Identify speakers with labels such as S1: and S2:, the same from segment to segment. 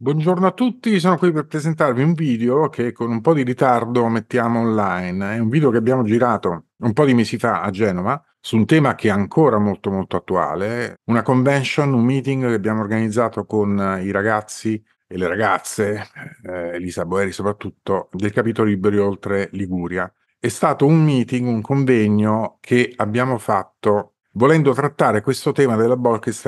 S1: Buongiorno a tutti, sono qui per presentarvi un video che con un po' di ritardo mettiamo online. È un video che abbiamo girato un po' di mesi fa a Genova su un tema che è ancora molto molto attuale, una convention, un meeting che abbiamo organizzato con i ragazzi e le ragazze, eh, Elisa Boeri soprattutto, del capitolo Liberi Oltre Liguria. È stato un meeting, un convegno che abbiamo fatto volendo trattare questo tema della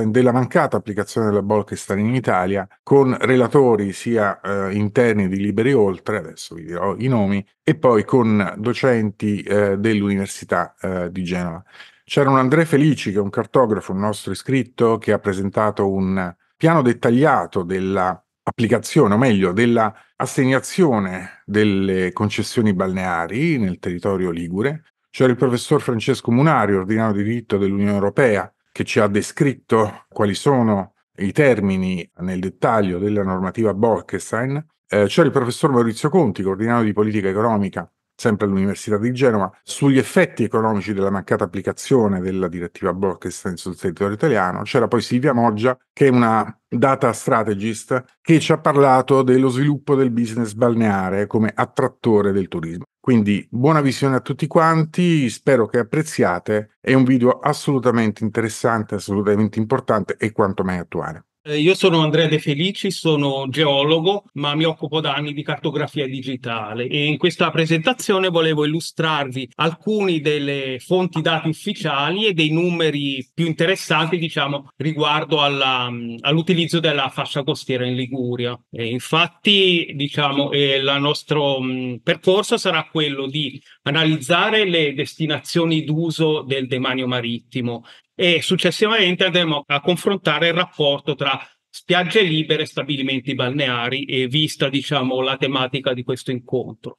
S1: della mancata applicazione della Bolkestein in Italia, con relatori sia eh, interni di Liberi Oltre, adesso vi dirò i nomi, e poi con docenti eh, dell'Università eh, di Genova. C'era un Andrea Felici, che è un cartografo, un nostro iscritto, che ha presentato un piano dettagliato della applicazione, o meglio, della assegnazione delle concessioni balneari nel territorio ligure, c'era il professor Francesco Munari, ordinario di diritto dell'Unione Europea, che ci ha descritto quali sono i termini nel dettaglio della normativa Bolkestein. Eh, c'era il professor Maurizio Conti, coordinato di politica economica, sempre all'Università di Genova, sugli effetti economici della mancata applicazione della direttiva Bolkestein sul territorio italiano. C'era poi Silvia Moggia, che è una data strategist, che ci ha parlato dello sviluppo del business balneare come attrattore del turismo. Quindi buona visione a tutti quanti, spero che apprezziate, è un video assolutamente interessante, assolutamente importante e quanto mai attuale.
S2: Eh, io sono Andrea De Felici, sono geologo, ma mi occupo da anni di cartografia digitale e in questa presentazione volevo illustrarvi alcuni delle fonti dati ufficiali e dei numeri più interessanti, diciamo, riguardo alla, all'utilizzo della fascia costiera in Liguria. E infatti, diciamo, eh, il nostro mh, percorso sarà quello di analizzare le destinazioni d'uso del demanio marittimo e successivamente andremo a confrontare il rapporto tra spiagge libere e stabilimenti balneari e vista diciamo la tematica di questo incontro.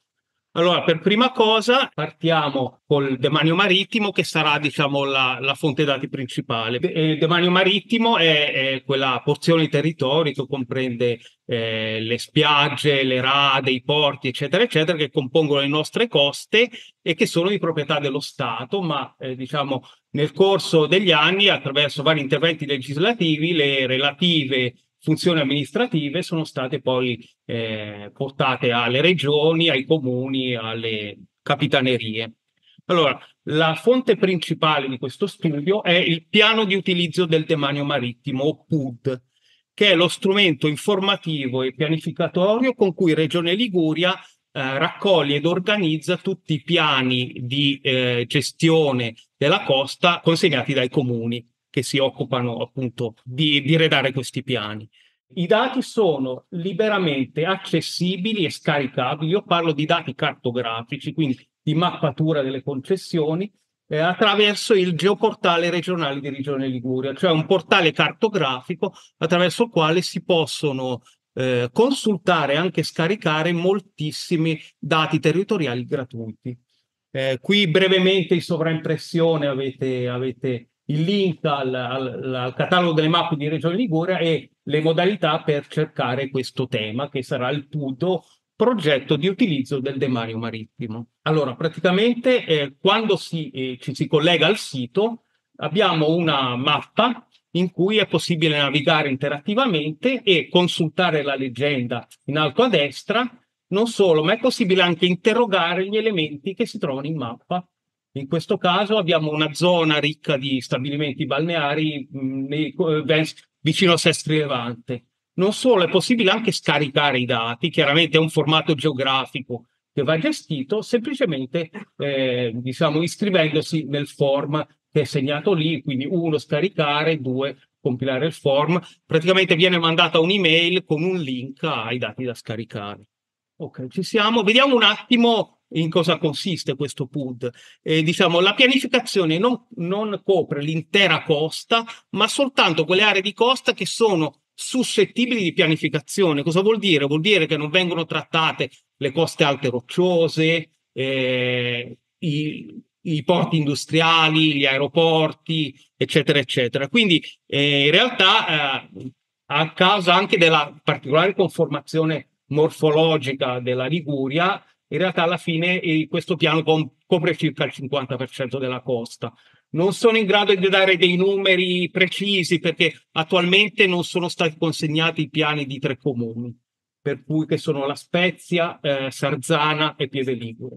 S2: Allora, per prima cosa partiamo col demanio marittimo che sarà diciamo la, la fonte dati principale. Il demanio marittimo è, è, quella porzione di territorio che comprende eh, le spiagge, le rade, i porti, eccetera, eccetera, che compongono le nostre coste e che sono di proprietà dello Stato, ma eh, diciamo nel corso degli anni, attraverso vari interventi legislativi, le relative funzioni amministrative sono state poi eh, portate alle regioni, ai comuni, alle capitanerie. Allora, la fonte principale di questo studio è il piano di utilizzo del demanio marittimo, o PUD, che è lo strumento informativo e pianificatorio con cui Regione Liguria eh, raccoglie ed organizza tutti i piani di eh, gestione della costa consegnati dai comuni che si occupano appunto di, di redare questi piani. I dati sono liberamente accessibili e scaricabili. Io parlo di dati cartografici, quindi di mappatura delle concessioni, eh, attraverso il geoportale regionale di Regione Liguria, cioè un portale cartografico attraverso il quale si possono eh, consultare e anche scaricare moltissimi dati territoriali gratuiti. Eh, qui brevemente in sovraimpressione avete, avete il link al, al, al, catalogo delle mappe di Regione Liguria e le modalità per cercare questo tema, che sarà il punto progetto di utilizzo del demanio marittimo. Allora, praticamente eh, quando si, eh, ci si collega al sito, abbiamo una mappa in cui è possibile navigare interattivamente e consultare la leggenda in alto a destra. Non solo, ma è possibile anche interrogare gli elementi che si trovano in mappa. In questo caso abbiamo una zona ricca di stabilimenti balneari mh, mm, eh, vicino a Sestri Levante. Non solo, è possibile anche scaricare i dati, chiaramente è un formato geografico che va gestito semplicemente eh, diciamo iscrivendosi nel form che è segnato lì, quindi uno scaricare, due compilare il form, praticamente viene mandata un'email con un link ai dati da scaricare. Ok, ci siamo. Vediamo un attimo in cosa consiste questo PUD. Eh, diciamo, la pianificazione non, non copre l'intera costa, ma soltanto quelle aree di costa che sono suscettibili di pianificazione. Cosa vuol dire? Vuol dire che non vengono trattate le coste alte rocciose, eh, i, i porti industriali, gli aeroporti, eccetera, eccetera. Quindi eh, in realtà eh, a causa anche della particolare conformazione morfologica della Liguria, in realtà alla fine eh, questo piano com- copre circa il 50% della costa. Non sono in grado di dare dei numeri precisi perché attualmente non sono stati consegnati i piani di tre comuni, per cui che sono La Spezia, eh, Sarzana e Pieve Ligure.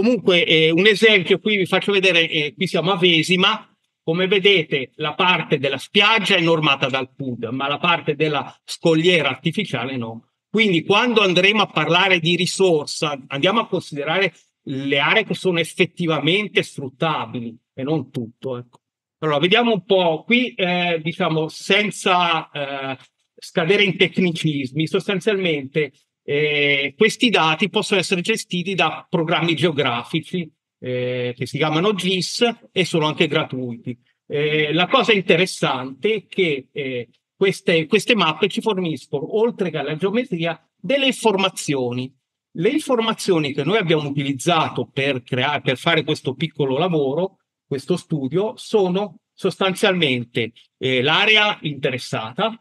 S2: Comunque eh, un esempio qui vi faccio vedere, eh, qui siamo a Vesima, come vedete la parte della spiaggia è normata dal PUD, ma la parte della scogliera artificiale no. Quindi quando andremo a parlare di risorsa andiamo a considerare le aree che sono effettivamente sfruttabili e non tutto. Ecco. Allora, vediamo un po' qui, eh, diciamo, senza eh, scadere in tecnicismi, sostanzialmente eh, questi dati possono essere gestiti da programmi geografici eh, che si chiamano GIS e sono anche gratuiti. Eh, la cosa interessante è che eh, queste, queste mappe ci forniscono, oltre che alla geometria, delle informazioni. Le informazioni che noi abbiamo utilizzato per, creare, per fare questo piccolo lavoro, questo studio, sono sostanzialmente eh, l'area interessata,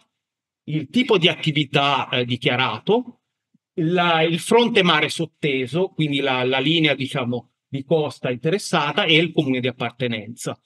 S2: il tipo di attività eh, dichiarato, la, il fronte mare sotteso, quindi la, la linea diciamo, di costa interessata e il comune di appartenenza.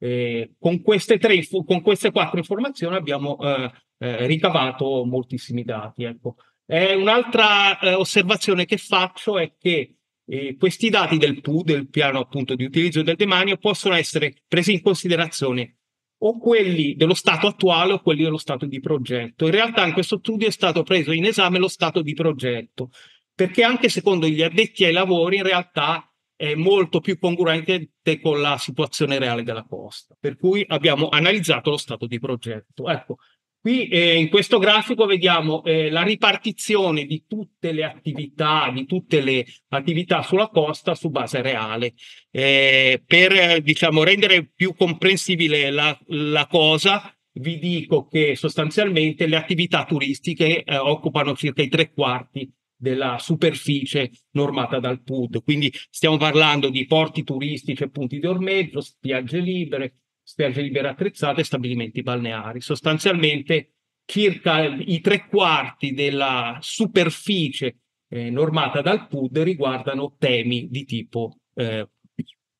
S2: Eh, con, queste tre, con queste quattro informazioni abbiamo eh, eh, ricavato moltissimi dati. Ecco. un'altra eh, osservazione che faccio è che eh, questi dati del PU, del piano appunto di utilizzo del demanio, possono essere presi in considerazione o quelli dello stato attuale o quelli dello stato di progetto. In realtà in questo studio è stato preso in esame lo stato di progetto, perché anche secondo gli addetti ai lavori in realtà è molto più congruente con la situazione reale della costa. Per cui abbiamo analizzato lo stato di progetto. Ecco, qui eh, in questo grafico vediamo eh, la ripartizione di tutte le attività, di tutte le attività sulla costa su base reale. Eh, per diciamo, rendere più comprensibile la, la cosa, vi dico che sostanzialmente le attività turistiche eh, occupano circa i tre quarti della superficie normata dal PUD. Quindi stiamo parlando di porti turistici e punti di ormeggio, spiagge libere, spiagge libere attrezzate e stabilimenti balneari. Sostanzialmente circa i tre quarti della superficie eh, normata dal PUD riguardano temi di tipo eh,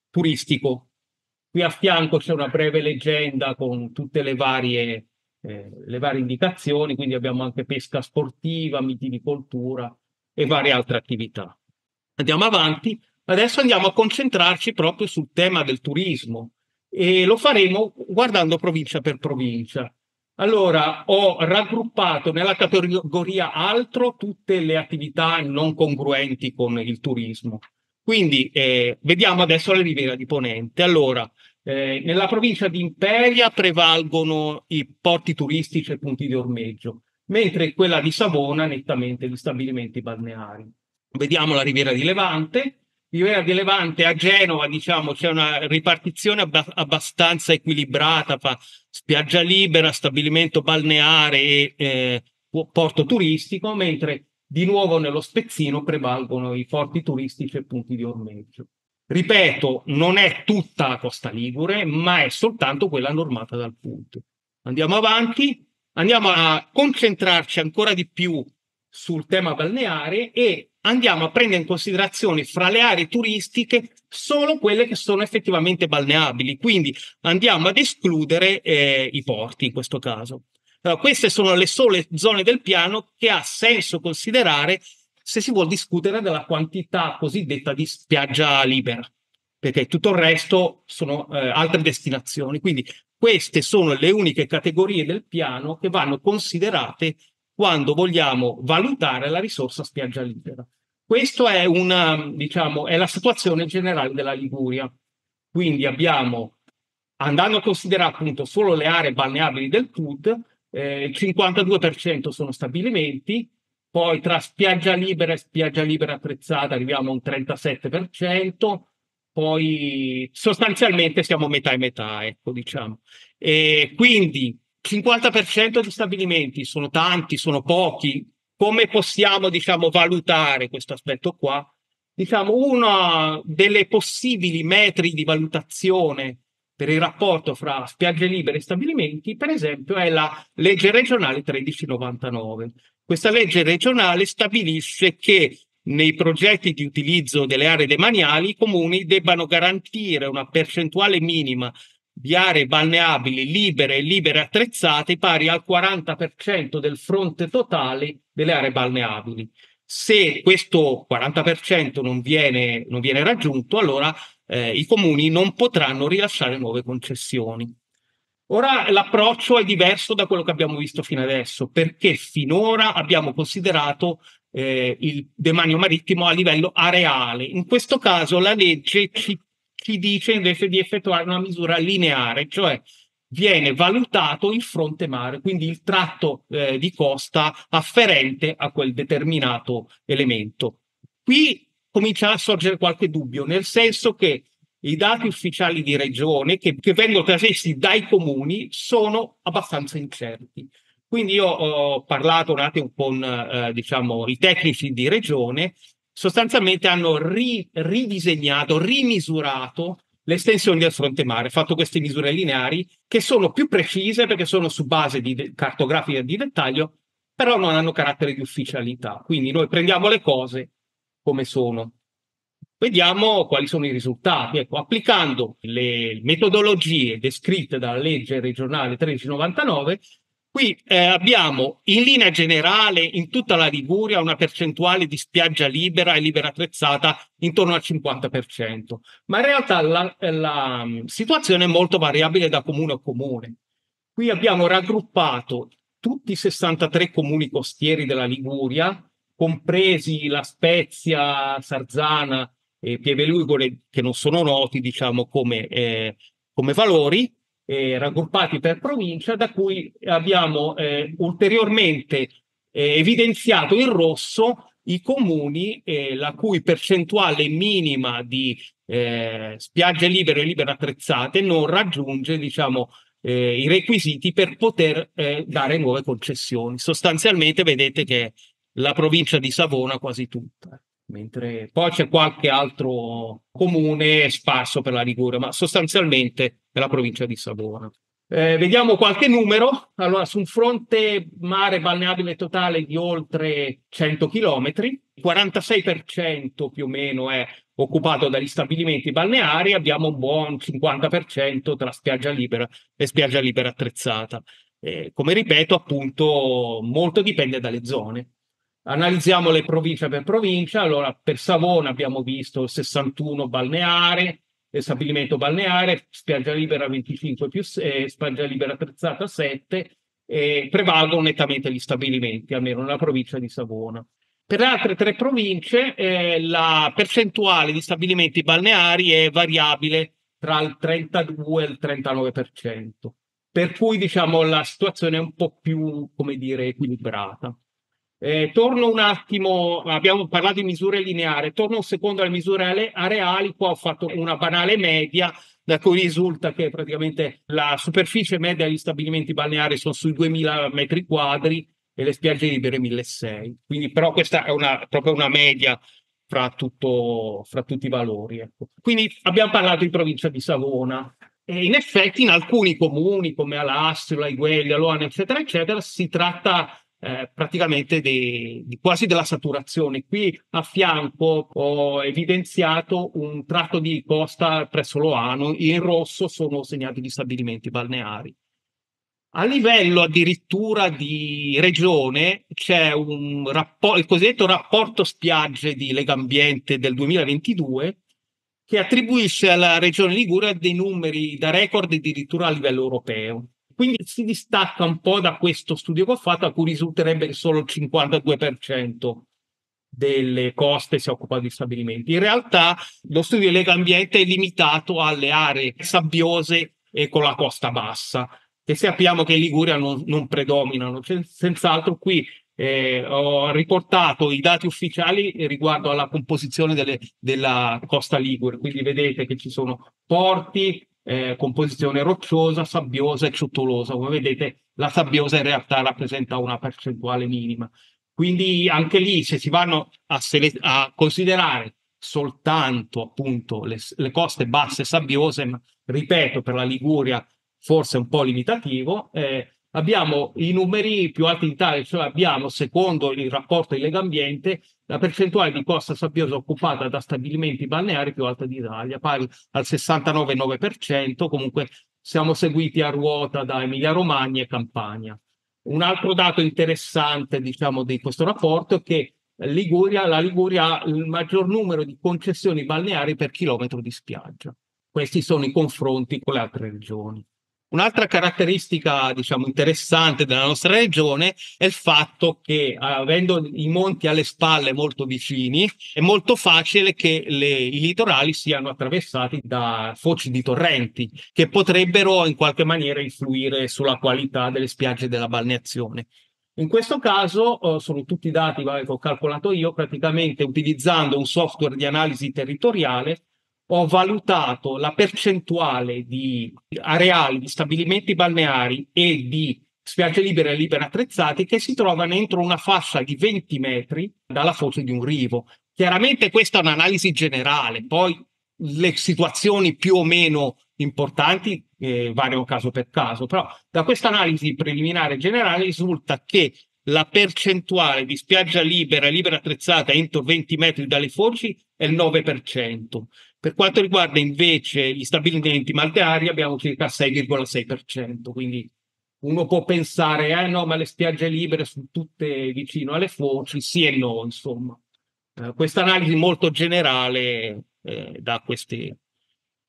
S2: turistico. Qui a fianco c'è una breve leggenda con tutte le varie, eh, le varie indicazioni, quindi abbiamo anche pesca sportiva, mitilicoltura, e varie altre attività. Andiamo avanti. Adesso andiamo a concentrarci proprio sul tema del turismo e lo faremo guardando provincia per provincia. Allora, ho raggruppato nella categoria altro tutte le attività non congruenti con il turismo. Quindi eh, vediamo adesso la Riviera di Ponente. Allora, eh, nella provincia di Imperia prevalgono i porti turistici e punti di ormeggio mentre quella di Savona nettamente gli stabilimenti balneari. Vediamo la Riviera di Levante. Riviera di Levante a Genova, diciamo, c'è una ripartizione abb- abbastanza equilibrata fra spiaggia libera, stabilimento balneare e eh, porto turistico, mentre di nuovo nello Spezzino prevalgono i porti turistici e punti di ormeggio. Ripeto, non è tutta la costa ligure, ma è soltanto quella normata dal punto. Andiamo avanti andiamo a concentrarci ancora di più sul tema balneare e andiamo a prendere in considerazione fra le aree turistiche solo quelle che sono effettivamente balneabili, quindi andiamo ad escludere eh, i porti in questo caso. Allora, queste sono le sole zone del piano che ha senso considerare se si vuole discutere della quantità cosiddetta di spiaggia libera, perché tutto il resto sono eh, altre destinazioni. Quindi queste sono le uniche categorie del piano che vanno considerate quando vogliamo valutare la risorsa spiaggia libera. Questa è, una, diciamo, è la situazione generale della Liguria. Quindi abbiamo, andando a considerare appunto solo le aree balneabili del PUD, eh, il 52% sono stabilimenti, poi tra spiaggia libera e spiaggia libera attrezzata arriviamo a un 37%, poi sostanzialmente siamo metà e metà, ecco, diciamo. E quindi 50% di stabilimenti sono tanti, sono pochi. Come possiamo, diciamo, valutare questo aspetto qua? Diciamo, una delle possibili metri di valutazione per il rapporto fra spiagge libere e stabilimenti, per esempio, è la legge regionale 1399. Questa legge regionale stabilisce che nei progetti di utilizzo delle aree demaniali i comuni debbano garantire una percentuale minima di aree balneabili libere e libere attrezzate pari al 40% del fronte totale delle aree balneabili. Se questo 40% non viene, non viene raggiunto, allora eh, i comuni non potranno rilasciare nuove concessioni. Ora l'approccio è diverso da quello che abbiamo visto fino adesso, perché finora abbiamo considerato eh, il demanio marittimo a livello areale. In questo caso la legge ci ci dice invece di effettuare una misura lineare, cioè viene valutato il fronte mare, quindi il tratto eh, di costa afferente a quel determinato elemento. Qui comincia a sorgere qualche dubbio, nel senso che i dati ufficiali di regione che, che vengono trasmessi dai comuni sono abbastanza incerti. Quindi io ho parlato un attimo con eh, diciamo, i tecnici di regione sostanzialmente hanno ri, ridisegnato, rimisurato l'estensione del fronte mare, fatto queste misure lineari che sono più precise perché sono su base di cartografica di dettaglio, però non hanno carattere di ufficialità. Quindi noi prendiamo le cose come sono. Vediamo quali sono i risultati. Ecco, applicando le metodologie descritte dalla legge regionale 1399, Qui eh, abbiamo in linea generale in tutta la Liguria una percentuale di spiaggia libera e libera attrezzata intorno al 50%, ma in realtà la, la mm, situazione è molto variabile da comune a comune. Qui abbiamo raggruppato tutti i 63 comuni costieri della Liguria, compresi La Spezia, Sarzana e Pieve Lugore, che non sono noti diciamo come, eh, come valori, eh, raggruppati per provincia, da cui abbiamo eh, ulteriormente eh, evidenziato in rosso i comuni eh, la cui percentuale minima di eh, spiagge libere e libere attrezzate non raggiunge diciamo, eh, i requisiti per poter dare nuove concessioni. Sostanzialmente vedete che la provincia di Savona quasi tutta mentre poi c'è qualche altro comune sparso per la Liguria, ma sostanzialmente è la provincia di Savona. Eh, vediamo qualche numero. Allora, su un fronte mare balneabile totale di oltre 100 km, il 46% più o meno è occupato dagli stabilimenti balneari, abbiamo un buon 50% tra spiaggia libera e spiaggia libera attrezzata. Eh, come ripeto, appunto, molto dipende dalle zone. Analizziamo le province per provincia. Allora, per Savona abbiamo visto il 61 balneare, stabilimento balneare, spiaggia libera 25 più eh, spiaggia libera attrezzata 7 e prevalgono nettamente gli stabilimenti, almeno nella provincia di Savona. Per le altre tre province eh, la percentuale di stabilimenti balneari è variabile tra il 32 e il 39%, per cui diciamo la situazione è un po' più, come dire, equilibrata. Eh, torno un attimo, abbiamo parlato di misure lineari, torno un secondo alle misure areali, qua ho fatto una banale media da cui risulta che praticamente la superficie media degli stabilimenti balneari sono sui 2000 metri quadri e le spiagge libere 1600. Quindi però questa è una, proprio una media fra, tutto, fra tutti i valori. Ecco. Quindi abbiamo parlato di provincia di Savona. E in effetti in alcuni comuni come Alastro, Laigueglia, Loana, eccetera, eccetera, si tratta eh, praticamente di, quasi della saturazione. Qui a fianco ho evidenziato un tratto di costa presso Loano, in rosso sono segnati gli stabilimenti balneari. A livello addirittura di regione c'è un rapporto, il cosiddetto rapporto spiagge di Legambiente del 2022 che attribuisce alla regione Liguria dei numeri da record addirittura a livello europeo. Quindi si distacca un po' da questo studio che ho fatto, a cui risulterebbe che solo il 52% delle coste si occupa di stabilimenti. In realtà lo studio di Lega Ambiente è limitato alle aree sabbiose e con la costa bassa, che sappiamo che in Liguria non, non predominano. Senz'altro qui eh, ho riportato i dati ufficiali riguardo alla composizione delle, della costa ligure, quindi vedete che ci sono porti, eh, composizione rocciosa, sabbiosa e ciuttolosa. Come vedete, la sabbiosa in realtà rappresenta una percentuale minima. Quindi anche lì, se si vanno a, sele- a considerare soltanto appunto le, le, coste basse sabbiose, ma ripeto, per la Liguria forse un po' limitativo, eh, abbiamo i numeri più alti d'Italia, cioè abbiamo, secondo il rapporto di Legambiente, la percentuale di costa sabbiosa occupata da stabilimenti balneari più alta d'Italia, pari al 69,9%, comunque siamo seguiti a ruota da Emilia Romagna e Campania. Un altro dato interessante, diciamo, di questo rapporto è che Liguria, la Liguria ha il maggior numero di concessioni balneari per chilometro di spiaggia. Questi sono i confronti con le altre regioni. Un'altra caratteristica, diciamo, interessante della nostra regione è il fatto che, avendo i monti alle spalle molto vicini, è molto facile che le, i litorali siano attraversati da foci di torrenti che potrebbero in qualche maniera influire sulla qualità delle spiagge della balneazione. In questo caso eh, sono tutti dati che ho calcolato io, praticamente utilizzando un software di analisi territoriale ho valutato la percentuale di areali, di stabilimenti balneari e di spiagge libere e libere attrezzate che si trovano entro una fascia di 20 metri dalla foce di un rivo. Chiaramente questa è un'analisi generale, poi le situazioni più o meno importanti eh, variano caso per caso, però da questa analisi preliminare generale risulta che la percentuale di spiaggia libera e libera attrezzata entro 20 metri dalle foci è il 9%. Per quanto riguarda invece gli stabilimenti balneari abbiamo circa 6,6%, quindi uno può pensare, eh no, ma le spiagge libere sono tutte vicino alle foci, sì e no, insomma. Eh, questa analisi molto generale eh, dà questi,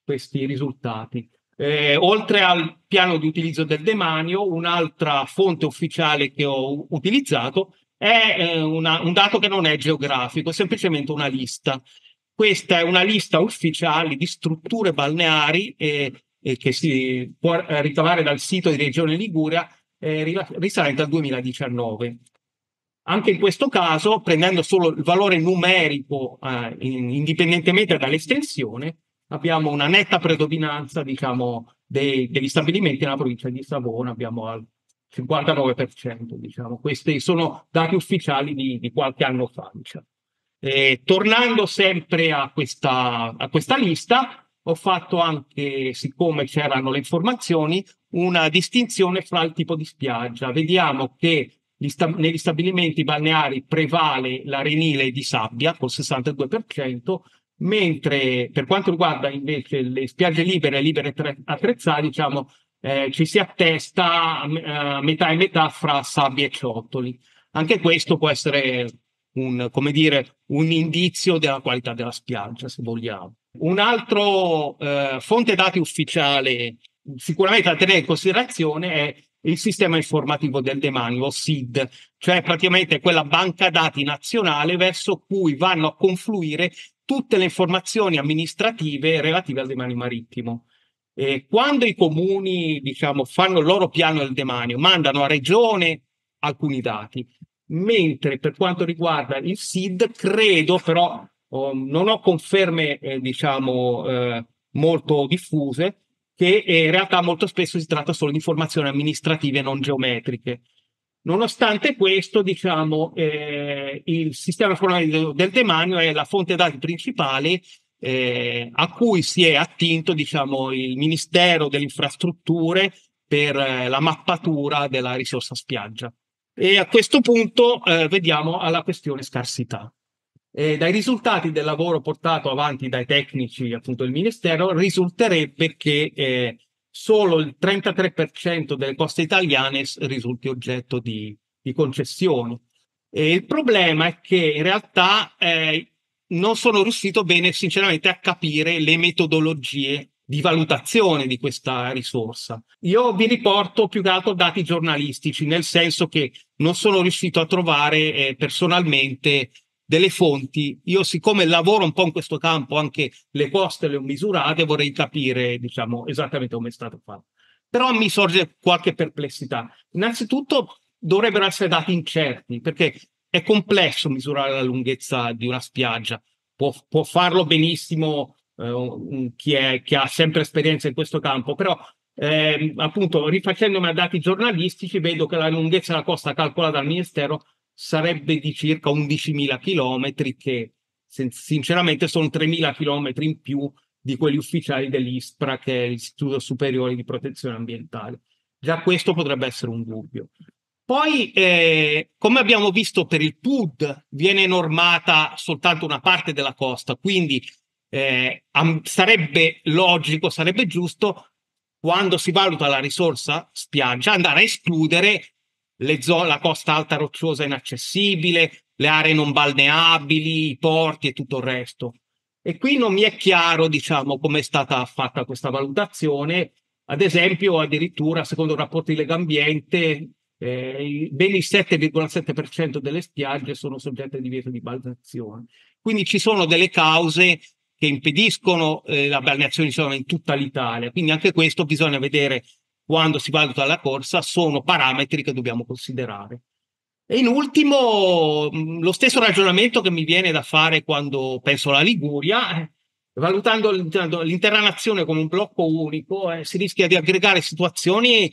S2: questi risultati. Eh, oltre al piano di utilizzo del demanio, un'altra fonte ufficiale che ho utilizzato è eh, una, un dato che non è geografico, è semplicemente una lista. Questa è una lista ufficiale di strutture balneari eh, eh, che si può eh, ricavare dal sito di Regione Liguria eh, risalente al 2019. Anche in questo caso, prendendo solo il valore numerico eh, indipendentemente dall'estensione, abbiamo una netta predominanza diciamo, dei, degli stabilimenti nella provincia di Savona, abbiamo al 59%. Diciamo. Questi sono dati ufficiali di, di qualche anno fa. Diciamo. Eh, tornando sempre a questa, a questa lista, ho fatto anche, siccome c'erano le informazioni, una distinzione fra il tipo di spiaggia. Vediamo che sta- negli stabilimenti balneari prevale l'arenile di sabbia col 62%, mentre per quanto riguarda invece le spiagge libere e libere attrezzate, diciamo, eh, ci si attesta a, a metà e metà fra sabbia e ciottoli. Anche questo può essere un, come dire, un indizio della qualità della spiaggia, se vogliamo. Un altro eh, fonte dati ufficiale sicuramente da tenere in considerazione è il sistema informativo del demanio, SID, cioè praticamente quella banca dati nazionale verso cui vanno a confluire tutte le informazioni amministrative relative al demanio marittimo. E quando i comuni, diciamo, fanno il loro piano del demanio, mandano a regione alcuni dati, mentre per quanto riguarda il SID, credo però, oh, non ho conferme, eh, diciamo, eh, molto diffuse, che eh, in realtà molto spesso si tratta solo di informazioni amministrative non geometriche. Nonostante questo, diciamo, eh, il sistema informativo del demanio è la fonte dati principale eh, a cui si è attinto, diciamo, il Ministero delle Infrastrutture per eh, la mappatura della risorsa spiaggia. E a questo punto eh, vediamo alla questione scarsità. E dai risultati del lavoro portato avanti dai tecnici appunto del Ministero risulterebbe che eh, solo il 33% delle coste italiane risulti oggetto di, di concessioni. E il problema è che in realtà eh, non sono riuscito bene sinceramente a capire le metodologie di valutazione di questa risorsa. Io vi riporto più che altro dati giornalistici, nel senso che non sono riuscito a trovare eh, personalmente delle fonti. Io, siccome lavoro un po' in questo campo, anche le coste le ho misurate, vorrei capire, diciamo, esattamente come è stato fatto. Però mi sorge qualche perplessità. Innanzitutto dovrebbero essere dati incerti, perché è complesso misurare la lunghezza di una spiaggia. Può, può farlo benissimo eh, chi, è, chi, ha sempre esperienza in questo campo, però eh, appunto rifacendomi a dati giornalistici vedo che la lunghezza della costa calcolata dal Ministero sarebbe di circa 11.000 chilometri che sinceramente sono 3.000 chilometri in più di quelli ufficiali dell'ISPRA che è l'Istituto Superiore di Protezione Ambientale. Già questo potrebbe essere un dubbio. Poi, eh, come abbiamo visto per il PUD, viene normata soltanto una parte della costa, quindi eh, sarebbe logico, sarebbe giusto quando si valuta la risorsa spiaggia, andare a escludere le zone, la costa alta rocciosa inaccessibile, le aree non balneabili, i porti e tutto il resto. E qui non mi è chiaro, diciamo, come è stata fatta questa valutazione. Ad esempio, addirittura, secondo il rapporto di Legambiente, eh, ben il 7,7% delle spiagge sono soggette a divieto di balneazione. Quindi ci sono delle cause che impediscono eh, la balneazione diciamo, in tutta l'Italia. Quindi anche questo bisogna vedere quando si valuta la corsa, sono parametri che dobbiamo considerare. E in ultimo, mm, lo stesso ragionamento che mi viene da fare quando penso alla Liguria, eh, valutando l'intera nazione come un blocco unico, eh, si rischia di aggregare situazioni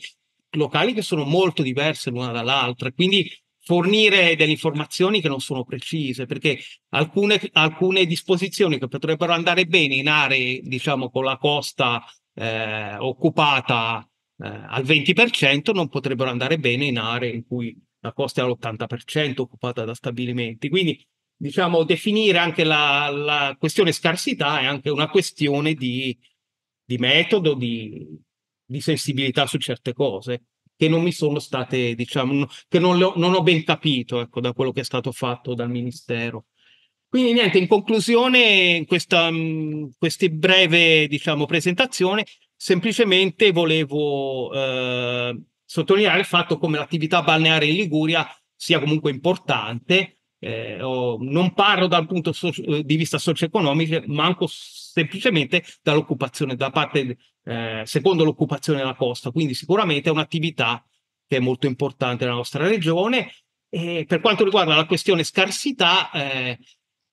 S2: locali che sono molto diverse l'una dall'altra. Quindi fornire delle informazioni che non sono precise, perché alcune, alcune disposizioni che potrebbero andare bene in aree, diciamo, con la costa eh, occupata eh, al 20%, non potrebbero andare bene in aree in cui la costa è all'80% occupata da stabilimenti. Quindi, diciamo, definire anche la, la questione scarsità è anche una questione di, di metodo, di, di sensibilità su certe cose che non mi sono state, diciamo, che non, ho, non ho ben capito ecco, da quello che è stato fatto dal Ministero. Quindi niente, in conclusione, questa, questa breve diciamo, presentazione, semplicemente volevo eh, sottolineare il fatto come l'attività balneare in Liguria sia comunque importante. Eh, oh, non parlo dal punto so- di vista socio-economico, ma semplicemente dall'occupazione da parte eh, secondo l'occupazione della costa. Quindi sicuramente è un'attività che è molto importante nella nostra regione. E per quanto riguarda la questione scarsità, eh,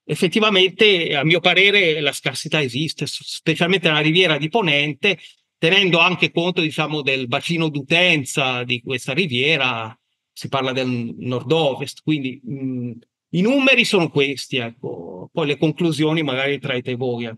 S2: effettivamente, a mio parere, la scarsità esiste, specialmente nella riviera di Ponente, tenendo anche conto, diciamo, del bacino d'utenza di questa riviera, si parla del nord-ovest, quindi mh, i numeri sono questi, ecco. poi le conclusioni magari traete voi.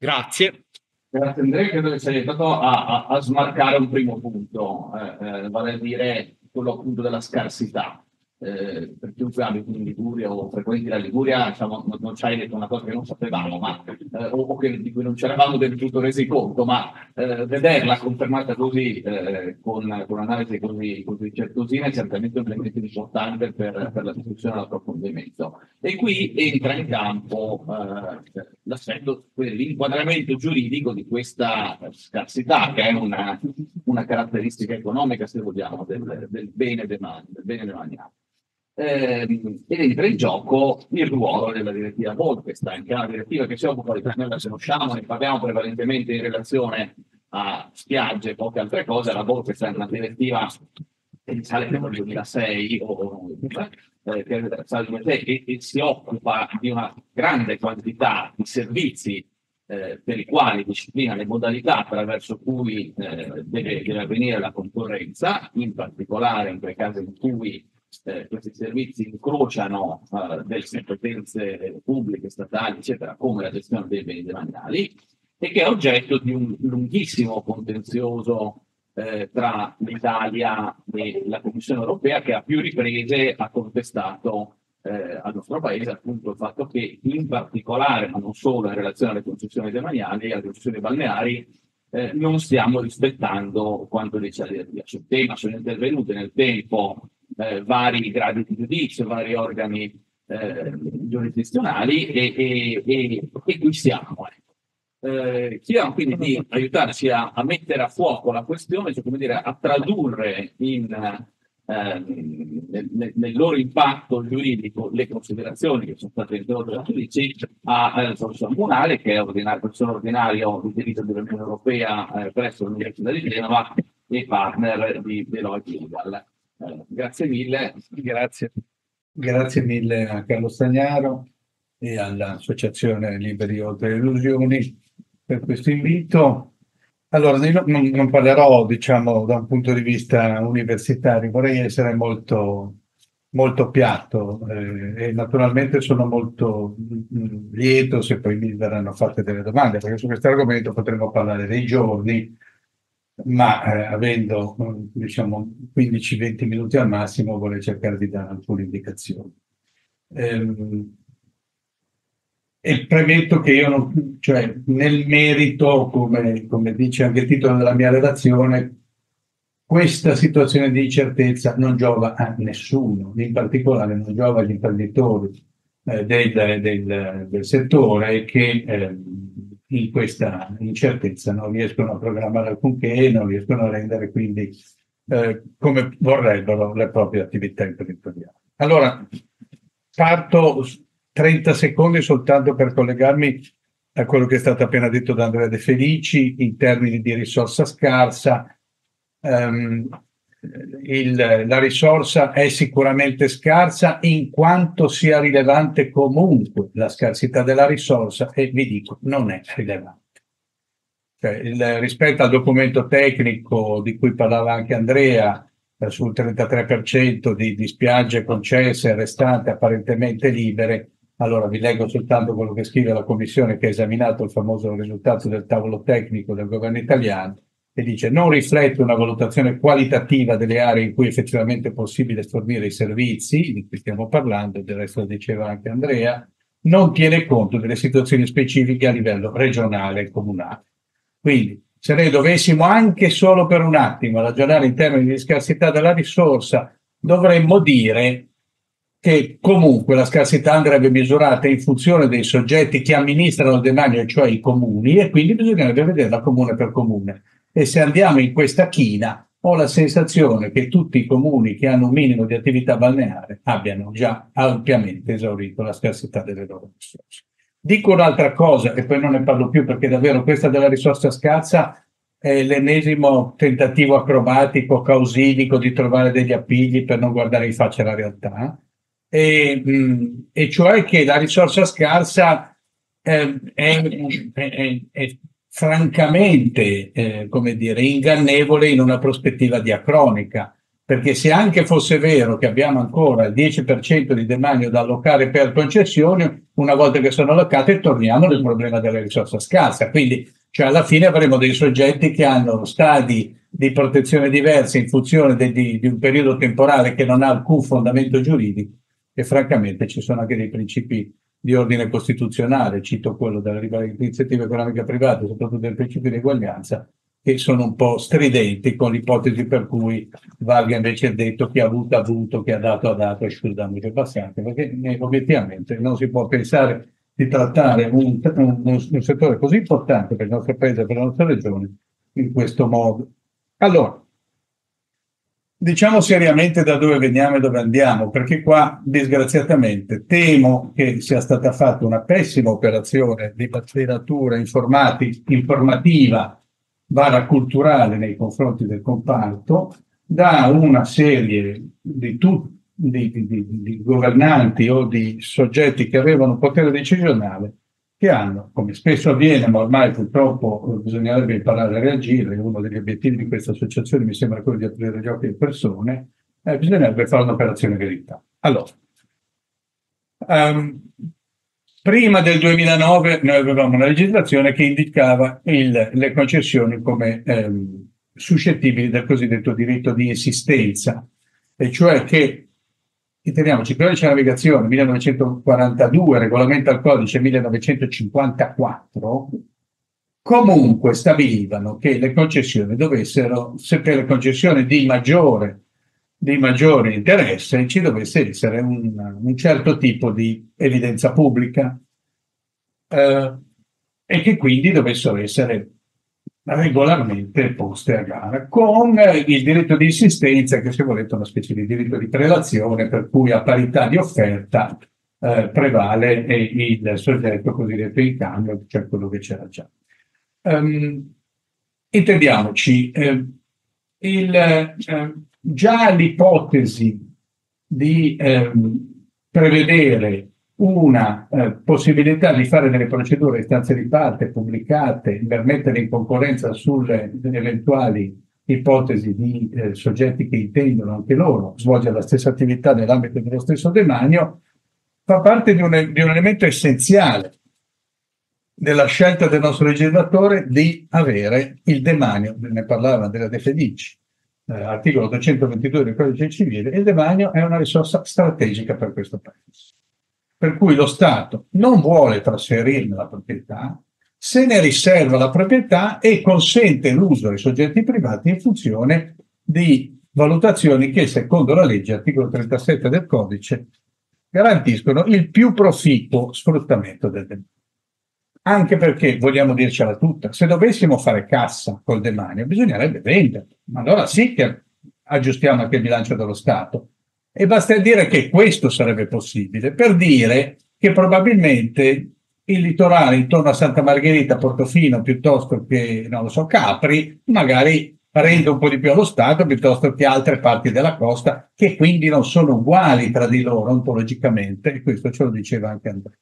S2: Grazie.
S3: Grazie Andrea, credo che sia aiutato a, a, a smarcare un primo punto, eh, eh, vale a dire quello appunto della scarsità eh, per chiunque abiti in Liguria o frequenti la Liguria, diciamo, non, non ci hai detto una cosa che non sapevamo, ma, eh, o, che, di cui non ci eravamo del tutto resi conto, ma eh, vederla confermata così, eh, con, con un'analisi così, così certosina, è certamente un elemento importante per, per la discussione l'approfondimento. E qui entra in campo eh, l'aspetto, l'inquadramento giuridico di questa scarsità, che è una, una caratteristica economica, se vogliamo, del, del bene demaniale. Ehm, ed entra in gioco il ruolo della direttiva Bolkestein, che è una direttiva che si occupa di noi la conosciamo, ne parliamo prevalentemente in relazione a spiagge e poche altre cose. La Bolkestein è una direttiva che risale nel 2006 o eh, che risale 2006 e, e si occupa di una grande quantità di servizi eh, per i quali disciplina le modalità attraverso cui eh, deve, deve, avvenire la concorrenza, in particolare in quei casi in cui eh, questi servizi incrociano eh, delle competenze pubbliche, statali, eccetera, come la gestione dei beni demaniali, e che è oggetto di un lunghissimo contenzioso eh, tra l'Italia e la Commissione europea, che a più riprese ha contestato eh, al nostro paese appunto il fatto che in particolare, ma non solo in relazione alle concessioni demaniali e alle concessioni balneari, eh, non stiamo rispettando quanto dice la direttiva. Sul tema sono intervenute nel tempo eh, vari gradi di giudizio, vari organi eh, giurisdizionali e, e, e, e, qui siamo. Ecco. Eh, chiediamo quindi di aiutarci a, a, mettere a fuoco la questione, cioè come dire, a tradurre in, eh, nel, nel, loro impatto giuridico le considerazioni che sono state introdotte da giudici al professor Munale, che è ordinario, professore ordinario di diritto dell'Unione Europea eh, presso l'Università di Genova e partner di Deloitte Legal. Grazie mille.
S4: Grazie. Grazie mille a Carlo Stagnaro e all'Associazione Liberi Oltre Illusioni per questo invito. Allora, non, non, parlerò, diciamo, da un punto di vista universitario, vorrei essere molto, molto piatto eh, e naturalmente sono molto mh, mm, lieto se poi mi verranno fatte delle domande, perché su questo argomento potremmo parlare dei giorni ma eh, avendo diciamo 15-20 minuti al massimo vorrei cercare di dare alcune indicazioni. Ehm, e premetto che io non, cioè nel merito, come, come dice anche il titolo della mia relazione, questa situazione di incertezza non giova a nessuno, in particolare non giova agli imprenditori eh, del, del, del, settore che eh, in questa incertezza non riescono a programmare alcunché, non riescono a rendere quindi eh, come vorrebbero le proprie attività imprenditoriali. Allora, parto 30 secondi soltanto per collegarmi a quello che è stato appena detto da Andrea De Felici in termini di risorsa scarsa. Um, il, la risorsa è sicuramente scarsa in quanto sia rilevante comunque la scarsità della risorsa e vi dico non è rilevante. Cioè, il, rispetto al documento tecnico di cui parlava anche Andrea eh, sul 33% di, di spiagge concesse e restanti apparentemente libere, allora vi leggo soltanto quello che scrive la Commissione che ha esaminato il famoso risultato del tavolo tecnico del governo italiano e dice non riflette una valutazione qualitativa delle aree in cui effettivamente è possibile fornire i servizi di cui stiamo parlando, del resto lo diceva anche Andrea, non tiene conto delle situazioni specifiche a livello regionale e comunale. Quindi se noi dovessimo anche solo per un attimo ragionare in termini di scarsità della risorsa, dovremmo dire che comunque la scarsità andrebbe misurata in funzione dei soggetti che amministrano il demanio, cioè i comuni, e quindi bisognerebbe vederla comune per comune. E se andiamo in questa china, ho la sensazione che tutti i comuni che hanno un minimo di attività balneare abbiano già ampiamente esaurito la scarsità delle loro risorse. Dico un'altra cosa, e poi non ne parlo più perché davvero questa della risorsa scarsa è l'ennesimo tentativo acrobatico, causilico di trovare degli appigli per non guardare in faccia la realtà e, mh, e cioè che la risorsa scarsa eh, è, è, è, francamente, eh, come dire, ingannevole in una prospettiva diacronica, perché se anche fosse vero che abbiamo ancora il 10% di demanio da allocare per concessioni, una volta che sono allocate torniamo nel problema della risorsa scarsa, quindi cioè alla fine avremo dei soggetti che hanno stadi di protezione diversi in funzione de, di, di un periodo temporale che non ha alcun fondamento giuridico e francamente ci sono anche dei principi di ordine costituzionale, cito quello della iniziativa economica privata, soprattutto del principio di eguaglianza, che sono un po' stridenti con l'ipotesi per cui valga invece il detto chi ha avuto ha avuto, chi ha dato ha dato e scusami che passate, perché eh, obiettivamente non si può pensare di trattare un, un, un, settore così importante per il nostro paese per la nostra regione in questo modo. Allora, Diciamo seriamente da dove veniamo e dove andiamo, perché qua disgraziatamente temo che sia stata fatta una pessima operazione di natura informativa, vara culturale nei confronti del comparto, da una serie di, tu, di, di, di governanti o di soggetti che avevano potere decisionale che hanno, come spesso avviene, ma ormai purtroppo eh, bisognerebbe imparare a reagire, uno degli obiettivi di questa associazione mi sembra quello di aprire gli occhi alle persone, eh, bisognerebbe fare un'operazione verità. Allora, um, prima del 2009 noi avevamo una legislazione che indicava il, le concessioni come ehm, suscettibili del cosiddetto diritto di insistenza, e cioè che Intendiamoci, codice navigazione 1942, regolamento al codice 1954, comunque stabilivano che le concessioni dovessero, se per le concessioni di maggiore, di maggiore interesse, ci dovesse essere un, un certo tipo di evidenza pubblica. Eh, e che quindi dovessero essere regolarmente poste a gara, con il diritto di insistenza, che se volete è una specie di diritto di prelazione, per cui a parità di offerta eh, prevale il soggetto cosiddetto in cambio, cioè quello che c'era già. Um, intendiamoci, eh, il, eh, già l'ipotesi di ehm, prevedere una eh, possibilità di fare delle procedure a istanze di parte pubblicate per mettere in concorrenza sulle eventuali ipotesi di eh, soggetti che intendono anche loro svolgere la stessa attività nell'ambito dello stesso demanio, fa parte di un, di un elemento essenziale della scelta del nostro legislatore di avere il demanio, ne parlava della De Felici, eh, articolo 222 del codice civile, il demanio è una risorsa strategica per questo paese. Per cui lo Stato non vuole trasferirne la proprietà, se ne riserva la proprietà e consente l'uso ai soggetti privati in funzione di valutazioni che, secondo la legge, articolo 37 del codice, garantiscono il più proficuo sfruttamento del demanio. Anche perché, vogliamo dircela tutta, se dovessimo fare cassa col demanio, bisognerebbe vendere. Ma allora sì che aggiustiamo anche il bilancio dello Stato. E basta dire che questo sarebbe possibile per dire che probabilmente il litorale intorno a Santa Margherita, Portofino, piuttosto che, non lo so, Capri, magari rende un po' di più allo Stato piuttosto che altre parti della costa che quindi non sono uguali tra di loro ontologicamente e questo ce lo diceva anche Andrea.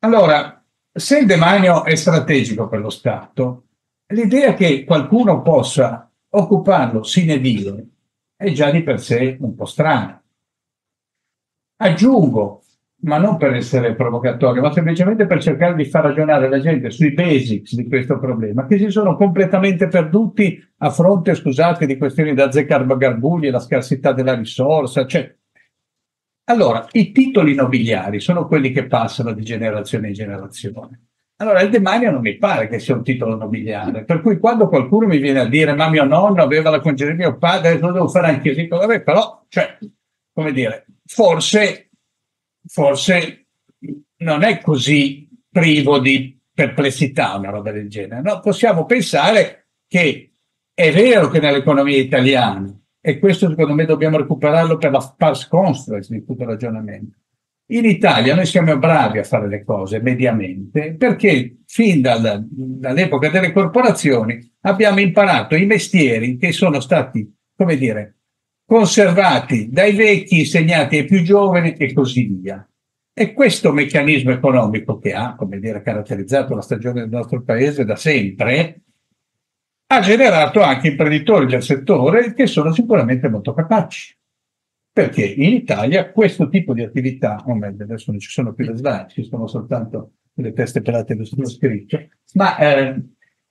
S4: Allora, se il demanio è strategico per lo Stato, l'idea che qualcuno possa occuparlo sine die è già di per sé un po' strana. Aggiungo ma non per essere provocatorio, ma semplicemente per cercare di far ragionare la gente sui basics di questo problema, che si sono completamente perduti a fronte, scusate, di questioni da zeccarbagarbugli, la scarsità della risorsa, cioè. Allora, i titoli nobiliari sono quelli che passano di generazione in generazione. Allora, il demanio non mi pare che sia un titolo nobiliare, per cui quando qualcuno mi viene a dire ma mio nonno aveva la congeria di mio padre, lo devo fare anche io, vabbè, però, cioè, come dire, forse forse non è così privo di perplessità una roba del genere. No? Possiamo pensare che è vero che nell'economia italiana, e questo secondo me dobbiamo recuperarlo per la pars construct di tutto il ragionamento, in Italia noi siamo bravi a fare le cose mediamente perché fin dal, dall'epoca delle corporazioni abbiamo imparato i mestieri che sono stati, come dire, conservati dai vecchi, insegnati ai più giovani e così via. E questo meccanismo economico che ha, come dire, caratterizzato la stagione del nostro paese da sempre, ha generato anche imprenditori del settore che sono sicuramente molto capaci. Perché in Italia questo tipo di attività, o meglio, adesso non ci sono più le slide, ci sono soltanto le teste pelate dello scritto, ma eh,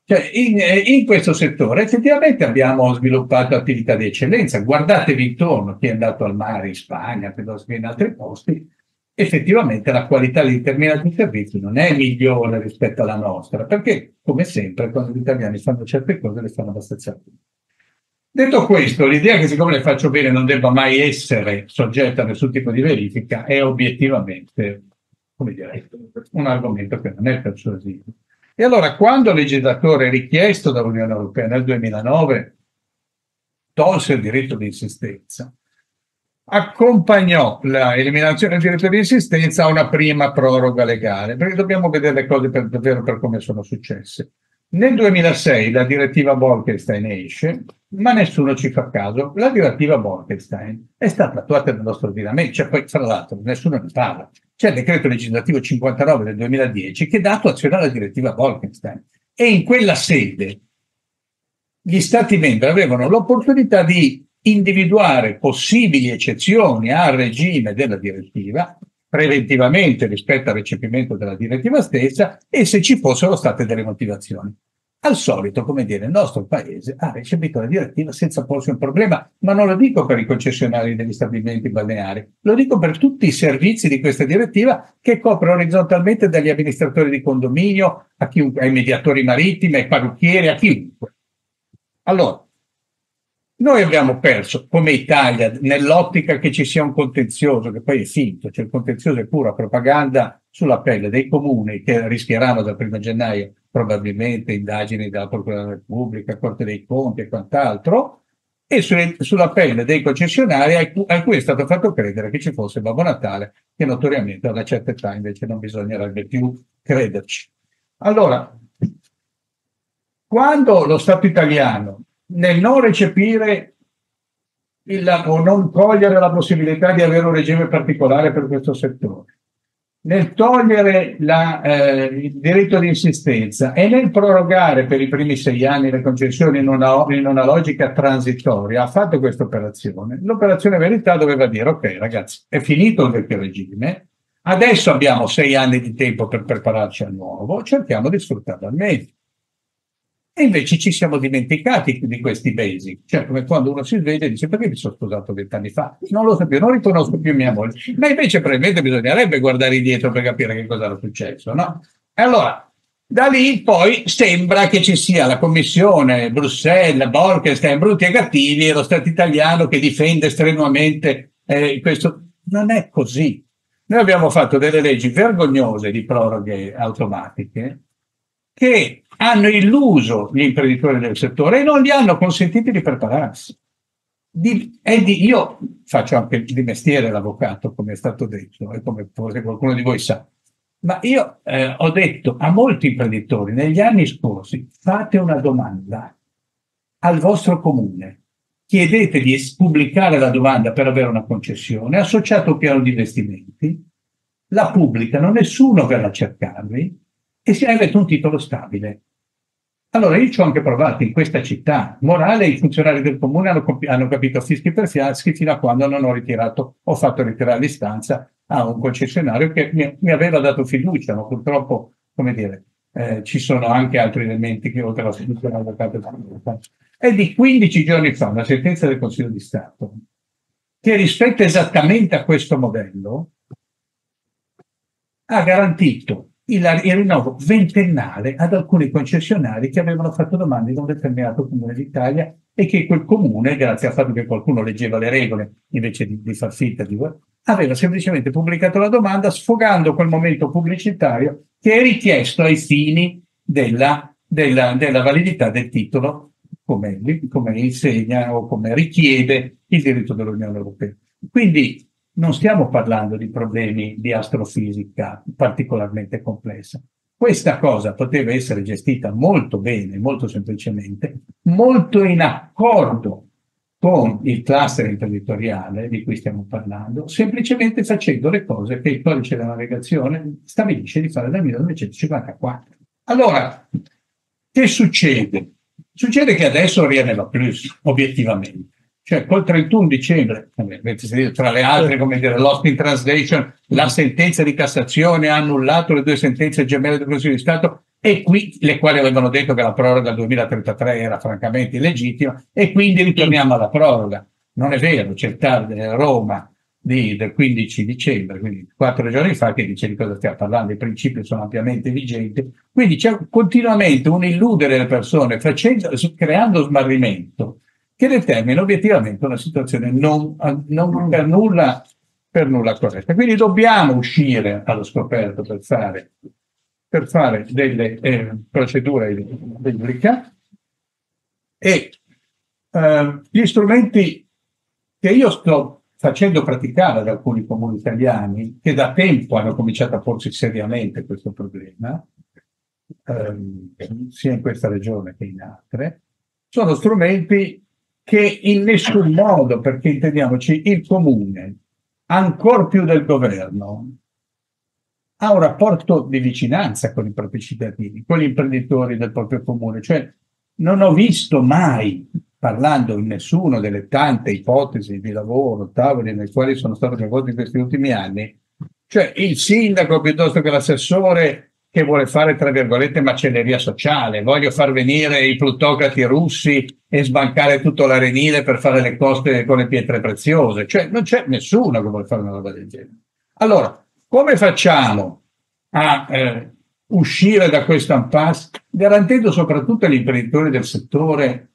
S4: cioè, in, eh, in, questo settore effettivamente abbiamo sviluppato attività di eccellenza. Guardatevi intorno, chi è andato al mare in Spagna, piuttosto che in altri posti, effettivamente la qualità di determinati servizi non è migliore rispetto alla nostra, perché come sempre quando gli italiani fanno certe cose le fanno abbastanza bene. Detto questo, l'idea che siccome le faccio bene non debba mai essere soggetta a nessun tipo di verifica è obiettivamente, dire, un argomento che non è persuasivo. E allora, quando il legislatore richiesto dall'Unione Europea nel 2009 tolse il diritto di insistenza, accompagnò l'eliminazione del diritto di insistenza a una prima proroga legale, perché dobbiamo vedere le cose per, davvero per come sono successe. Nel 2006 la direttiva Bolkestein esce, ma nessuno ci fa caso. La direttiva Bolkestein è stata attuata nel nostro ordinamento, cioè poi tra l'altro nessuno ne parla. C'è il decreto legislativo 59 del 2010 che dà attuazione alla direttiva Bolkestein e in quella sede gli Stati membri avevano l'opportunità di individuare possibili eccezioni al regime della direttiva preventivamente rispetto al recepimento della direttiva stessa e se ci fossero state delle motivazioni. Al solito, come dire, il nostro paese ha recepito la direttiva senza porsi un problema, ma non lo dico per i concessionari degli stabilimenti balneari, lo dico per tutti i servizi di questa direttiva che copre orizzontalmente dagli amministratori di condominio chiunque, ai mediatori marittimi, ai parrucchieri, a chiunque. Allora, noi abbiamo perso come Italia nell'ottica che ci sia un contenzioso, che poi è finto, cioè il contenzioso è pura propaganda sulla pelle dei comuni che rischieranno dal primo gennaio probabilmente indagini della Procura della Repubblica, Corte dei Conti e quant'altro, e sulle, sulla pelle dei concessionari a cui, a cui, è stato fatto credere che ci fosse Babbo Natale, che notoriamente a una certa età invece non bisognerebbe più crederci. Allora, quando lo Stato italiano nel non recepire il, o non cogliere la possibilità di avere un regime particolare per questo settore, nel togliere la, eh, il diritto di insistenza e nel prorogare per i primi sei anni le concessioni in una, in una logica transitoria, ha fatto questa operazione. L'operazione verità doveva dire, ok ragazzi, è finito il vecchio regime, adesso abbiamo sei anni di tempo per prepararci al nuovo, cerchiamo di sfruttarlo al meglio. E invece ci siamo dimenticati di questi basic, cioè come quando uno si sveglia e dice perché mi sono sposato vent'anni fa? Non lo più, non riconosco più mia moglie. Ma invece probabilmente bisognerebbe guardare indietro per capire che cosa era successo, no? E allora, da lì poi sembra che ci sia la commissione Bruxelles, Bolkestein, brutti e cattivi, e lo Stato italiano che difende strenuamente eh, questo. Non è così. Noi abbiamo fatto delle leggi vergognose di proroghe automatiche che hanno illuso gli imprenditori del settore e non gli hanno consentito di prepararsi. Di, di, io faccio anche di mestiere l'avvocato, come è stato detto, e come forse qualcuno di voi sa, ma io eh, ho detto a molti imprenditori negli anni scorsi, fate una domanda al vostro comune, chiedete di pubblicare la domanda per avere una concessione, associato un piano di investimenti, la pubblicano, nessuno verrà a cercarvi e si avete un titolo stabile. Allora io ci ho anche provato in questa città. Morale, i funzionari del comune hanno, hanno capito fischi per fiaschi fino a quando non ho ritirato, ho fatto ritirare l'istanza a un concessionario che mi, mi aveva dato fiducia, ma purtroppo, come dire, eh, ci sono anche altri elementi che oltre alla fiducia dell'avvocato è di 15 giorni fa una sentenza del Consiglio di Stato che rispetto esattamente a questo modello ha garantito il, rinnovo ventennale ad alcuni concessionari che avevano fatto domande in un determinato comune d'Italia e che quel comune, grazie al fatto che qualcuno leggeva le regole invece di, di far finta di aveva semplicemente pubblicato la domanda sfogando quel momento pubblicitario che è richiesto ai fini della, della, della validità del titolo, come, come insegna o come richiede il diritto dell'Unione Europea. Quindi non stiamo parlando di problemi di astrofisica particolarmente complessa. Questa cosa poteva essere gestita molto bene, molto semplicemente, molto in accordo con il cluster imprenditoriale di cui stiamo parlando, semplicemente facendo le cose che il codice della navigazione stabilisce di fare dal 1954. Allora, che succede? Succede che adesso rien ne va obiettivamente. Cioè, col 31 dicembre, tra le altre, come dire, Lost in Translation, la sentenza di Cassazione ha annullato le due sentenze gemelle del Consiglio di Stato e qui, le quali avevano detto che la proroga del 2033 era francamente illegittima, e quindi ritorniamo alla proroga. Non è vero, c'è il TAR Roma di, del 15 dicembre, quindi quattro giorni fa, che dice di cosa stiamo parlando, i principi sono ampiamente vigenti. Quindi c'è continuamente un illudere le persone, facendo, creando smarrimento che determina obiettivamente una situazione non, non per, nulla, per nulla corretta. Quindi dobbiamo uscire allo scoperto per fare, per fare delle eh, procedure di pubblica e eh, gli strumenti che io sto facendo praticare ad alcuni comuni italiani che da tempo hanno cominciato a porsi seriamente questo problema, ehm, sia in questa regione che in altre, sono strumenti che in nessun modo, perché intendiamoci, il comune, ancora più del governo, ha un rapporto di vicinanza con i propri cittadini, con gli imprenditori del proprio comune. Cioè, non ho visto mai, parlando in nessuna delle tante ipotesi di lavoro, tavoli nei quali sono stato coinvolto in questi ultimi anni, cioè il sindaco piuttosto che l'assessore che vuole fare, tra virgolette, macelleria sociale. Voglio far venire i plutocrati russi e sbancare tutto l'arenile per fare le coste con le pietre preziose. Cioè, non c'è nessuno che vuole fare una roba del genere. Allora, come facciamo a eh, uscire da questo impasse, garantendo soprattutto agli imprenditori del settore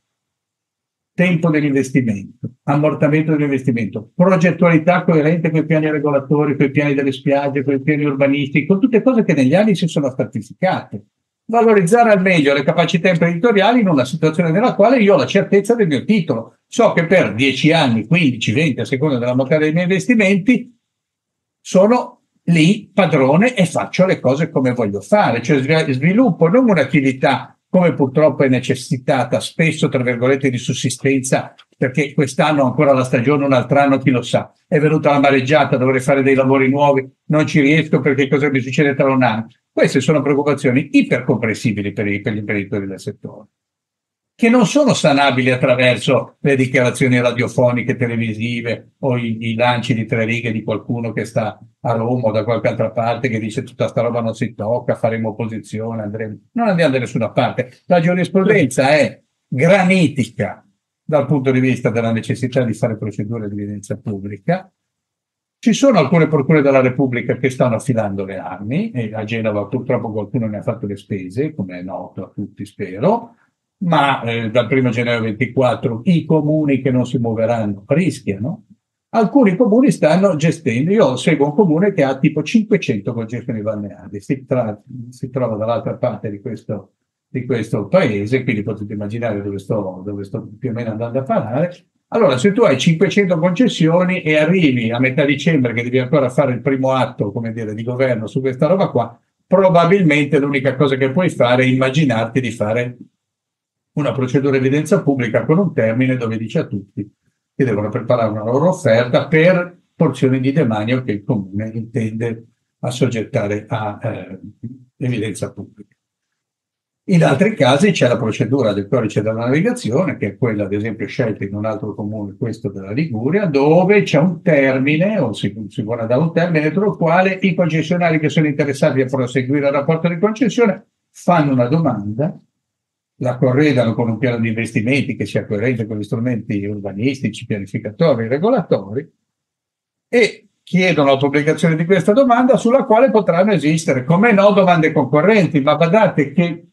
S4: tempo dell'investimento, ammortamento dell'investimento, progettualità coerente con i piani regolatori, con i piani delle spiagge, con i piani urbanistici, con tutte cose che negli anni si sono stratificate. Valorizzare al meglio le capacità imprenditoriali in una situazione nella quale io ho la certezza del mio titolo. So che per 10 anni, 15, 20, a seconda della montata dei miei investimenti, sono lì padrone e faccio le cose come voglio fare, cioè sviluppo non un'attività come purtroppo è necessitata spesso, tra virgolette, di sussistenza, perché quest'anno ancora la stagione, un altro anno chi lo sa. È venuta la mareggiata, dovrei fare dei lavori nuovi, non ci riesco perché cosa mi succede tra un anno. Queste sono preoccupazioni ipercomprensibili per, per gli imprenditori del settore. Che non sono sanabili attraverso le dichiarazioni radiofoniche, televisive o i, i, lanci di tre righe di qualcuno che sta a Roma o da qualche altra parte che dice tutta sta roba non si tocca, faremo opposizione, andremo. Non andiamo da nessuna parte. La giurisprudenza è granitica dal punto di vista della necessità di fare procedure di evidenza pubblica. Ci sono alcune procure della Repubblica che stanno affilando le armi e a Genova purtroppo qualcuno ne ha fatto le spese, come è noto a tutti spero ma eh, dal 1 gennaio 24 i comuni che non si muoveranno rischiano. Alcuni comuni stanno gestendo, io seguo un comune che ha tipo 500 congestioni balneari, si, tra, si trova dall'altra parte di questo, di questo, paese, quindi potete immaginare dove sto, dove sto più o meno andando a parare. Allora, se tu hai 500 concessioni e arrivi a metà dicembre che devi ancora fare il primo atto, come dire, di governo su questa roba qua, probabilmente l'unica cosa che puoi fare è immaginarti di fare una procedura evidenza pubblica con un termine dove dice a tutti che devono preparare una loro offerta per porzioni di demanio che il comune intende assoggettare a eh, evidenza pubblica. In altri casi c'è la procedura del codice della navigazione, che è quella ad esempio scelta in un altro comune, questo della Liguria, dove c'è un termine, o si, si vuole dare un termine, entro il quale i concessionari che sono interessati a proseguire il rapporto di concessione fanno una domanda la corredano con un piano di investimenti che sia coerente con gli strumenti urbanistici, pianificatori, regolatori e chiedono la pubblicazione di questa domanda sulla quale potranno esistere, come no, domande concorrenti, ma badate che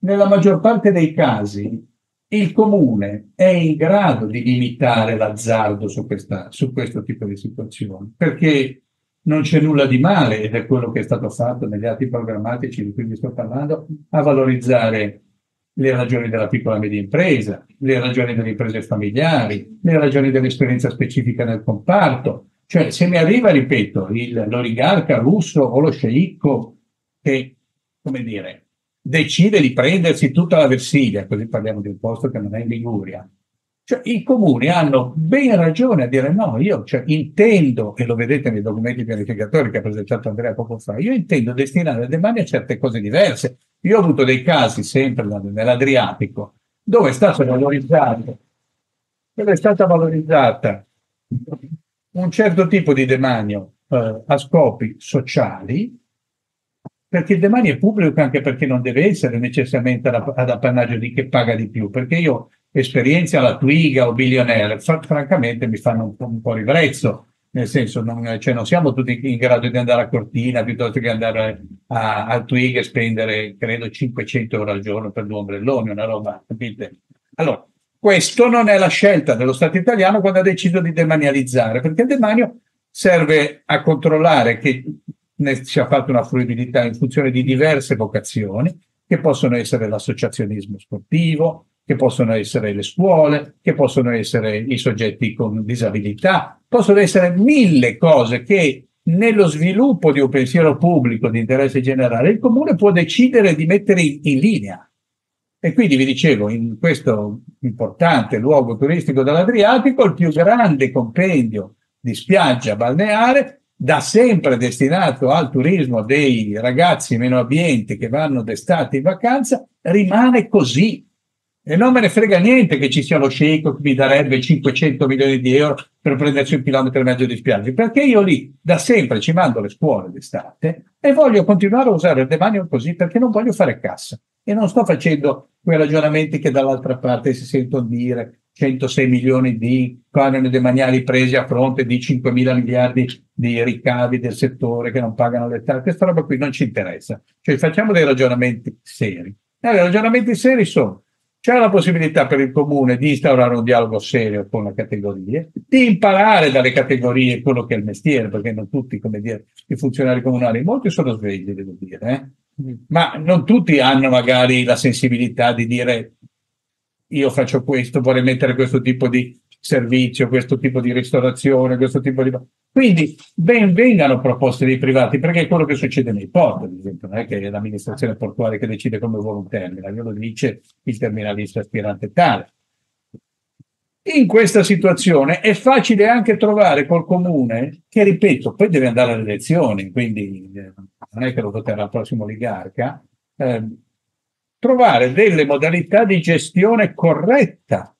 S4: nella maggior parte dei casi il comune è in grado di limitare l'azzardo su, questa, su questo tipo di situazioni, perché non c'è nulla di male, ed è quello che è stato fatto negli atti programmatici di cui vi sto parlando, a valorizzare le ragioni della piccola e media impresa, le ragioni delle imprese familiari, le ragioni dell'esperienza specifica nel comparto. Cioè, se mi arriva, ripeto, il, l'oligarca russo o lo sceicco che, come dire, decide di prendersi tutta la Versilia, così parliamo di un posto che non è in Liguria, cioè, i comuni hanno ben ragione a dire no, io cioè, intendo, e lo vedete nei documenti pianificatori che ha presentato Andrea poco fa, io intendo destinare le demani a certe cose diverse. Io ho avuto dei casi sempre nell'Adriatico dove è stato valorizzato, dove è stata valorizzata un certo tipo di demanio eh, a scopi sociali, perché il demanio è pubblico anche perché non deve essere necessariamente ad appannaggio di chi paga di più, perché io esperienze alla Twiga o Billionaire, fra- francamente mi fanno un po', un po ribrezzo, nel senso non, cioè non, siamo tutti in grado di andare a Cortina piuttosto che andare a, a Twiga e spendere, credo, 500 euro al giorno per due ombrelloni, una roba, capite? Allora, questo non è la scelta dello Stato italiano quando ha deciso di demanializzare, perché il demanio serve a controllare che ne sia fatta una fruibilità in funzione di diverse vocazioni, che possono essere l'associazionismo sportivo, che possono essere le scuole, che possono essere i soggetti con disabilità, possono essere mille cose che nello sviluppo di un pensiero pubblico di interesse generale il comune può decidere di mettere in, in linea. E quindi vi dicevo, in questo importante luogo turistico dell'Adriatico, il più grande compendio di spiaggia balneare, da sempre destinato al turismo dei ragazzi meno abbienti che vanno d'estate in vacanza, rimane così e non me ne frega niente che ci sia lo sceicco che mi darebbe 500 milioni di euro per prenderci un chilometro e mezzo di spiagge, perché io lì da sempre ci mando le scuole d'estate e voglio continuare a usare il demanio così perché non voglio fare cassa. E non sto facendo quei ragionamenti che dall'altra parte si sentono dire 106 milioni di canoni demaniali presi a fronte di 5 mila miliardi di ricavi del settore che non pagano le tasse. Questa roba qui non ci interessa. Cioè facciamo dei ragionamenti seri. E i ragionamenti seri sono c'è la possibilità per il comune di instaurare un dialogo serio con le categorie, di imparare dalle categorie quello che è il mestiere, perché non tutti, come dire, i funzionari comunali, molti sono svegli, devo dire, eh? ma non tutti hanno magari la sensibilità di dire io faccio questo, vorrei mettere questo tipo di servizio, questo tipo di ristorazione, questo tipo di... Quindi ben vengano proposte dei privati, perché è quello che succede nei porti, ad esempio, non è che è l'amministrazione portuale che decide come vuole un terminal, glielo dice il terminalista aspirante tale. In questa situazione è facile anche trovare col comune che, ripeto, poi deve andare alle elezioni, quindi eh, non è che lo voterà il prossimo oligarca, eh, trovare delle modalità di gestione corretta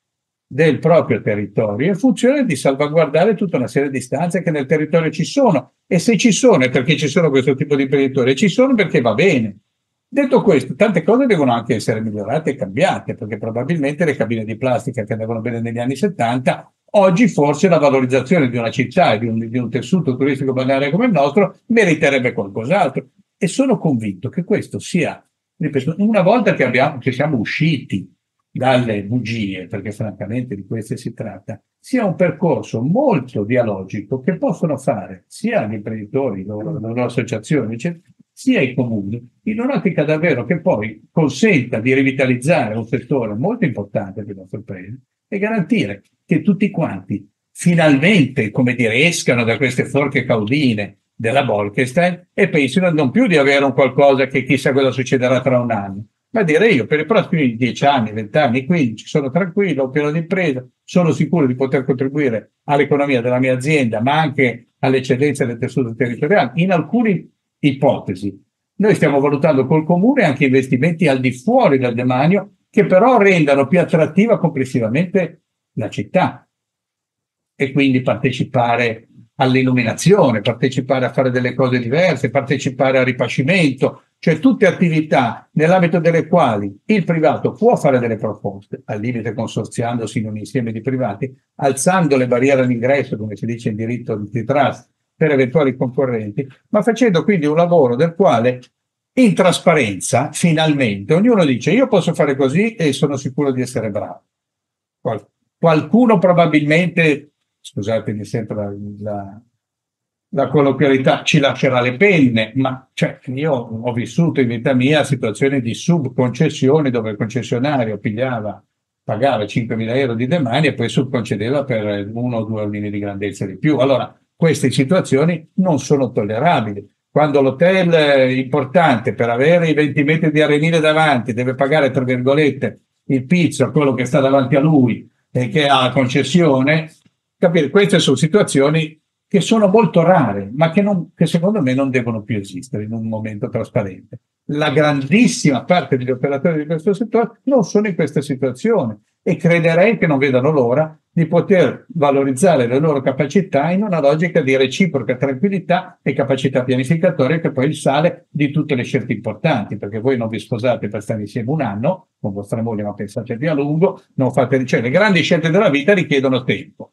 S4: del proprio territorio in funzione di salvaguardare tutta una serie di istanze che nel territorio ci sono e se ci sono è perché ci sono questo tipo di imprenditori, ci sono perché va bene. Detto questo, tante cose devono anche essere migliorate e cambiate, perché probabilmente le cabine di plastica che andavano bene negli anni 70, oggi forse la valorizzazione di una città e di un, di un tessuto turistico balneare come il nostro meriterebbe qualcos'altro. E sono convinto che questo sia, ripeto, una volta che, abbiamo, che siamo usciti dalle bugie, perché francamente di queste si tratta, sia un percorso molto dialogico che possono fare sia gli imprenditori, le loro, associazioni, eccetera, sia i comuni, in un'ottica davvero che poi consenta di rivitalizzare un settore molto importante per il nostro paese e garantire che tutti quanti finalmente, come dire, escano da queste forche caudine della Bolkestein e pensino non più di avere un qualcosa che chissà cosa succederà tra un anno, ma direi io per i prossimi 10 anni, 20 anni, 15 sono tranquillo, pieno di impresa, sono sicuro di poter contribuire all'economia della mia azienda, ma anche alle eccellenze del tessuto territoriale. In alcune ipotesi noi stiamo valutando col comune anche investimenti al di fuori del demanio che però rendano più attrattiva complessivamente la città e quindi partecipare all'illuminazione, partecipare a fare delle cose diverse, partecipare al ripascimento, cioè tutte attività nell'ambito delle quali il privato può fare delle proposte, al limite consorziandosi in un insieme di privati, alzando le barriere all'ingresso, come si dice in diritto di trust, per eventuali concorrenti, ma facendo quindi un lavoro del quale in trasparenza, finalmente, ognuno dice io posso fare così e sono sicuro di essere bravo. Qual- qualcuno probabilmente, scusatemi sempre la, la la colloquialità ci lascerà le penne, ma cioè, io ho vissuto in vita mia situazioni di subconcessioni dove il concessionario pigliava, pagava 5.000 euro di demani e poi subconcedeva per uno o due ordini di grandezza di più. Allora, queste situazioni non sono tollerabili. Quando l'hotel importante per avere i 20 metri di arenile davanti deve pagare, tra virgolette, il pizzo a quello che sta davanti a lui e che ha la concessione, capire, queste sono situazioni che sono molto rare, ma che, non, che, secondo me non devono più esistere in un momento trasparente. La grandissima parte degli operatori di questo settore non sono in questa situazione e crederei che non vedano l'ora di poter valorizzare le loro capacità in una logica di reciproca tranquillità e capacità pianificatoria che poi il sale di tutte le scelte importanti, perché voi non vi sposate per stare insieme un anno con vostra moglie, ma pensate più a lungo, non fate, cioè le grandi scelte della vita richiedono tempo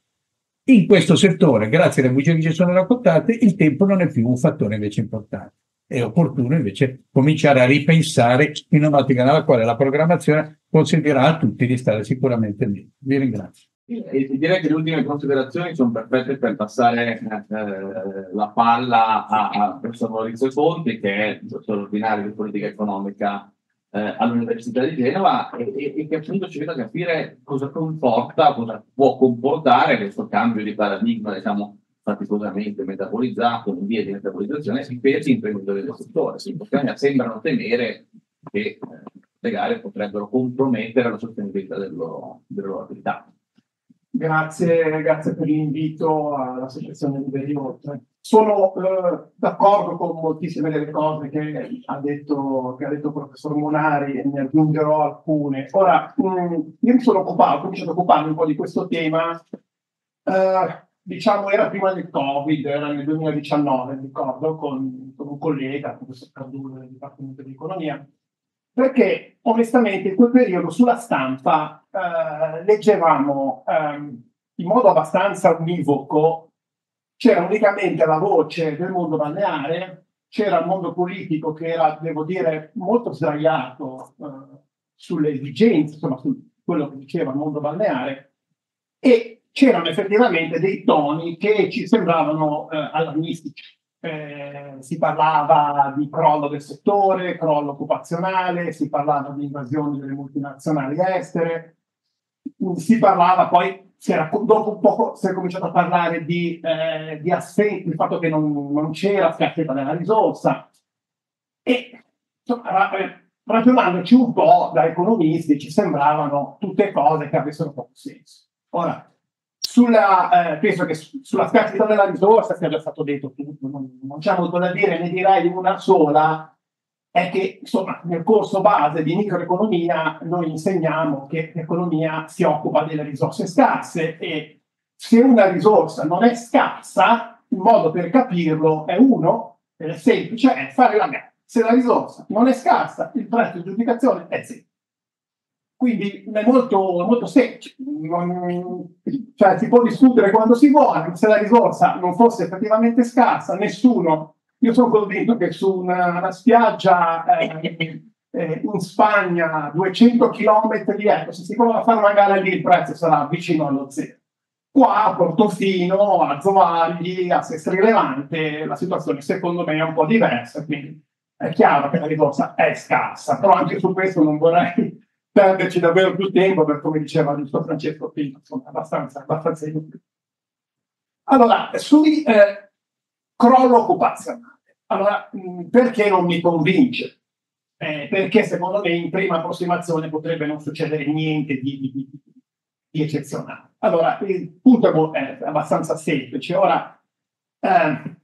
S4: in questo settore, grazie alle bugie che ci sono raccontate, il tempo non è più un fattore invece importante. È opportuno invece cominciare a ripensare in un'ottica nella quale la programmazione consentirà a tutti di stare sicuramente meglio. Vi ringrazio.
S3: E direi che le ultime considerazioni sono perfette per passare eh, la palla a, a professor Maurizio Conti, che è il professore ordinario di politica economica eh, all'Università di Genova e, e, e, che appunto ci veda capire cosa comporta, cosa può comportare questo cambio di paradigma, diciamo, faticosamente metabolizzato, in via di metabolizzazione, per gli imprenditori del settore. Sì, sembrano temere che eh, le gare potrebbero compromettere la sostenibilità delle loro, delle loro attività.
S5: Grazie, grazie per l'invito all'Associazione Liberi Oltre. Sono eh, d'accordo con moltissime delle cose che ha detto, che ha detto il professor Monari e ne aggiungerò alcune. Ora, mh, mm, io mi sono occupato, ho cominciato a occuparmi un po' di questo tema, eh, diciamo era prima del Covid, era nel 2019, ricordo, con, con un collega, il professor Cardullo del Dipartimento di Economia, perché onestamente in quel periodo sulla stampa eh, leggevamo ehm, in modo abbastanza univoco, c'era unicamente la voce del mondo balneare, c'era il mondo politico che era, devo dire, molto sdraiato eh, sulle esigenze, insomma, su quello che diceva il mondo balneare, e c'erano effettivamente dei toni che ci sembravano eh, allarmistici. Eh, si parlava di crollo del settore, crollo occupazionale, si parlava di invasione delle multinazionali estere, si parlava poi, era, dopo un po' si è cominciato a parlare di, eh, di assenza, il fatto che non, non c'era scarsità della risorsa e eh, ragionandoci un po' da economisti ci sembravano tutte cose che avessero poco senso. Ora, sulla, eh, penso che sulla scarsità della risorsa sia già stato detto tutto, non, non c'è molto da dire, ne direi una sola. È che insomma, nel corso base di microeconomia noi insegniamo che l'economia si occupa delle risorse scarse e se una risorsa non è scarsa, il modo per capirlo è uno, è semplice, è fare la gara. Se la risorsa non è scarsa, il prezzo di giudicazione è zero. Quindi è molto, molto semplice, cioè si può discutere quando si vuole, se la risorsa non fosse effettivamente scarsa, nessuno, io sono convinto che su una, una spiaggia eh, eh, in Spagna, 200 km, ecco, se si prova a fare una gara lì il prezzo sarà vicino allo zero. Qua a Portofino, a Zovagli, a Sestri Levante, la situazione secondo me è un po' diversa, quindi è chiaro che la risorsa è scarsa, però anche su questo non vorrei perderci davvero più tempo, per come diceva giusto Francesco prima, insomma, abbastanza, abbastanza inutile. Allora, sui eh, crollo occupazionale, allora, mh, perché non mi convince? Eh, perché secondo me in prima approssimazione potrebbe non succedere niente di, di, di eccezionale. Allora, il punto è abbastanza semplice. Ora, eh,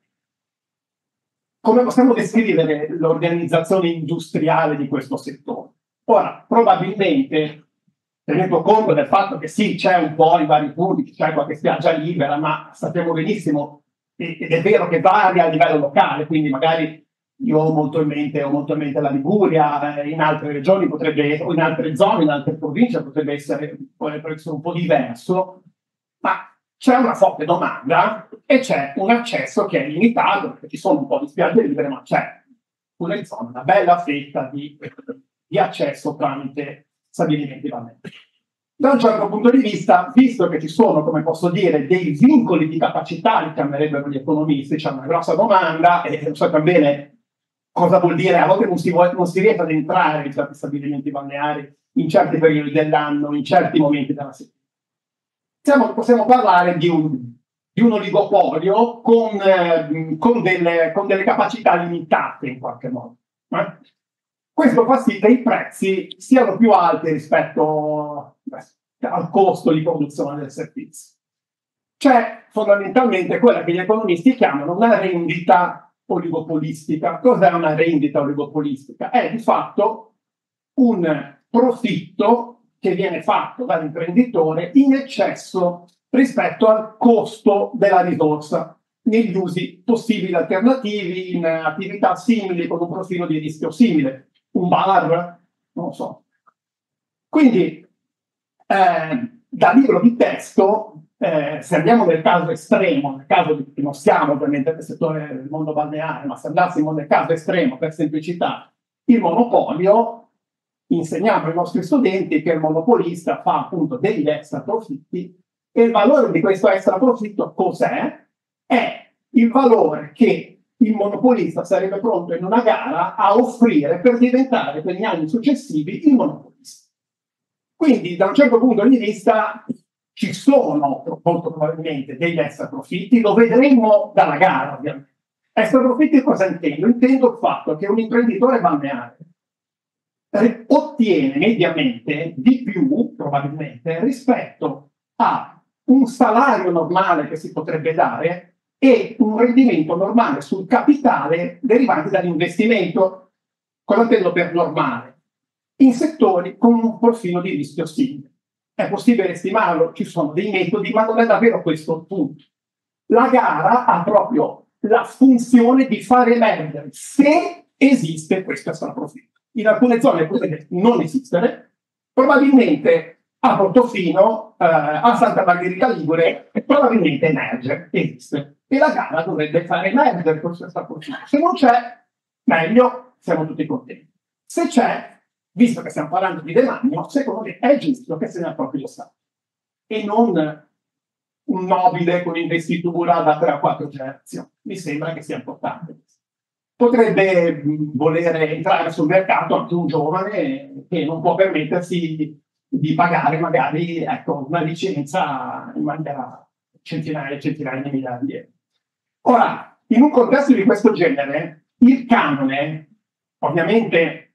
S5: come possiamo descrivere l'organizzazione industriale di questo settore? Ora, probabilmente, tenendo conto del fatto che sì, c'è un po' in vari punti, c'è qualche spiaggia libera, ma sappiamo benissimo, ed è vero che varia a livello locale, quindi magari io ho molto in mente, molto in mente la Liguria, eh, in altre regioni potrebbe, o in altre zone, in altre province potrebbe essere, potrebbe essere un po' diverso, ma c'è una forte domanda e c'è un accesso che è limitato, perché ci sono un po' di spiagge libere, ma c'è una zona, una bella fetta di di accesso tramite stabilimenti balneari. Da un certo punto di vista, visto che ci sono, come posso dire, dei vincoli di capacità, li chiamerebbero gli economisti, c'è una grossa domanda e lo sappiamo bene cosa vuol dire, a volte non si, vuole, non si riesce ad entrare in certi stabilimenti balneari in certi periodi dell'anno, in certi momenti della settimana. possiamo parlare di un, di un oligopolio con, eh, con, delle, con, delle, capacità limitate in qualche modo. Eh? Questo fa sì che i prezzi siano più alti rispetto al costo di produzione del servizio. C'è fondamentalmente quella che gli economisti chiamano una rendita oligopolistica. Cos'è una rendita oligopolistica? È di fatto un profitto che viene fatto dall'imprenditore in eccesso rispetto al costo della risorsa negli usi possibili alternativi in attività simili con un profilo di rischio simile un bar, non lo so. Quindi, eh, da libro di testo, eh, se andiamo nel caso estremo, nel caso di non siamo ovviamente nel settore del mondo balneare, ma se andassimo nel caso estremo, per semplicità, il monopolio, insegniamo ai nostri studenti che il monopolista fa appunto degli extra profitti e il valore di questo extra profitto cos'è? È il valore che il monopolista sarebbe pronto in una gara a offrire per diventare per gli anni successivi il monopolista. Quindi da un certo punto di vista ci sono molto probabilmente degli extra profitti, lo vedremo dalla gara ovviamente. Extra profitti cosa intendo? Intendo il fatto che un imprenditore balneare ottiene mediamente di più, probabilmente, rispetto a un salario normale che si potrebbe dare e un rendimento normale sul capitale derivante dall'investimento, cosa intendo per normale, in settori con un profilo di rischio simile. È possibile stimarlo, ci sono dei metodi, ma non è davvero questo il punto. La gara ha proprio la funzione di far emergere se esiste questo extraprofitto. In alcune zone potrebbe non esistere, probabilmente a Portofino, eh, a Santa Margherita Ligure, probabilmente emerge, esiste e la gara dovrebbe fare emergere questa opportunità. Se non c'è, meglio, siamo tutti contenti. Se c'è, visto che stiamo parlando di demanio, secondo me è giusto che se ne appropri lo Stato e non un nobile con investitura da 3 o 4 generazioni. Mi sembra che sia importante. Potrebbe voler entrare sul mercato anche un giovane che non può permettersi di pagare magari ecco, una licenza in maniera centinaia e centinaia di migliaia di euro. Ora, in un contesto di questo genere, il canone, ovviamente,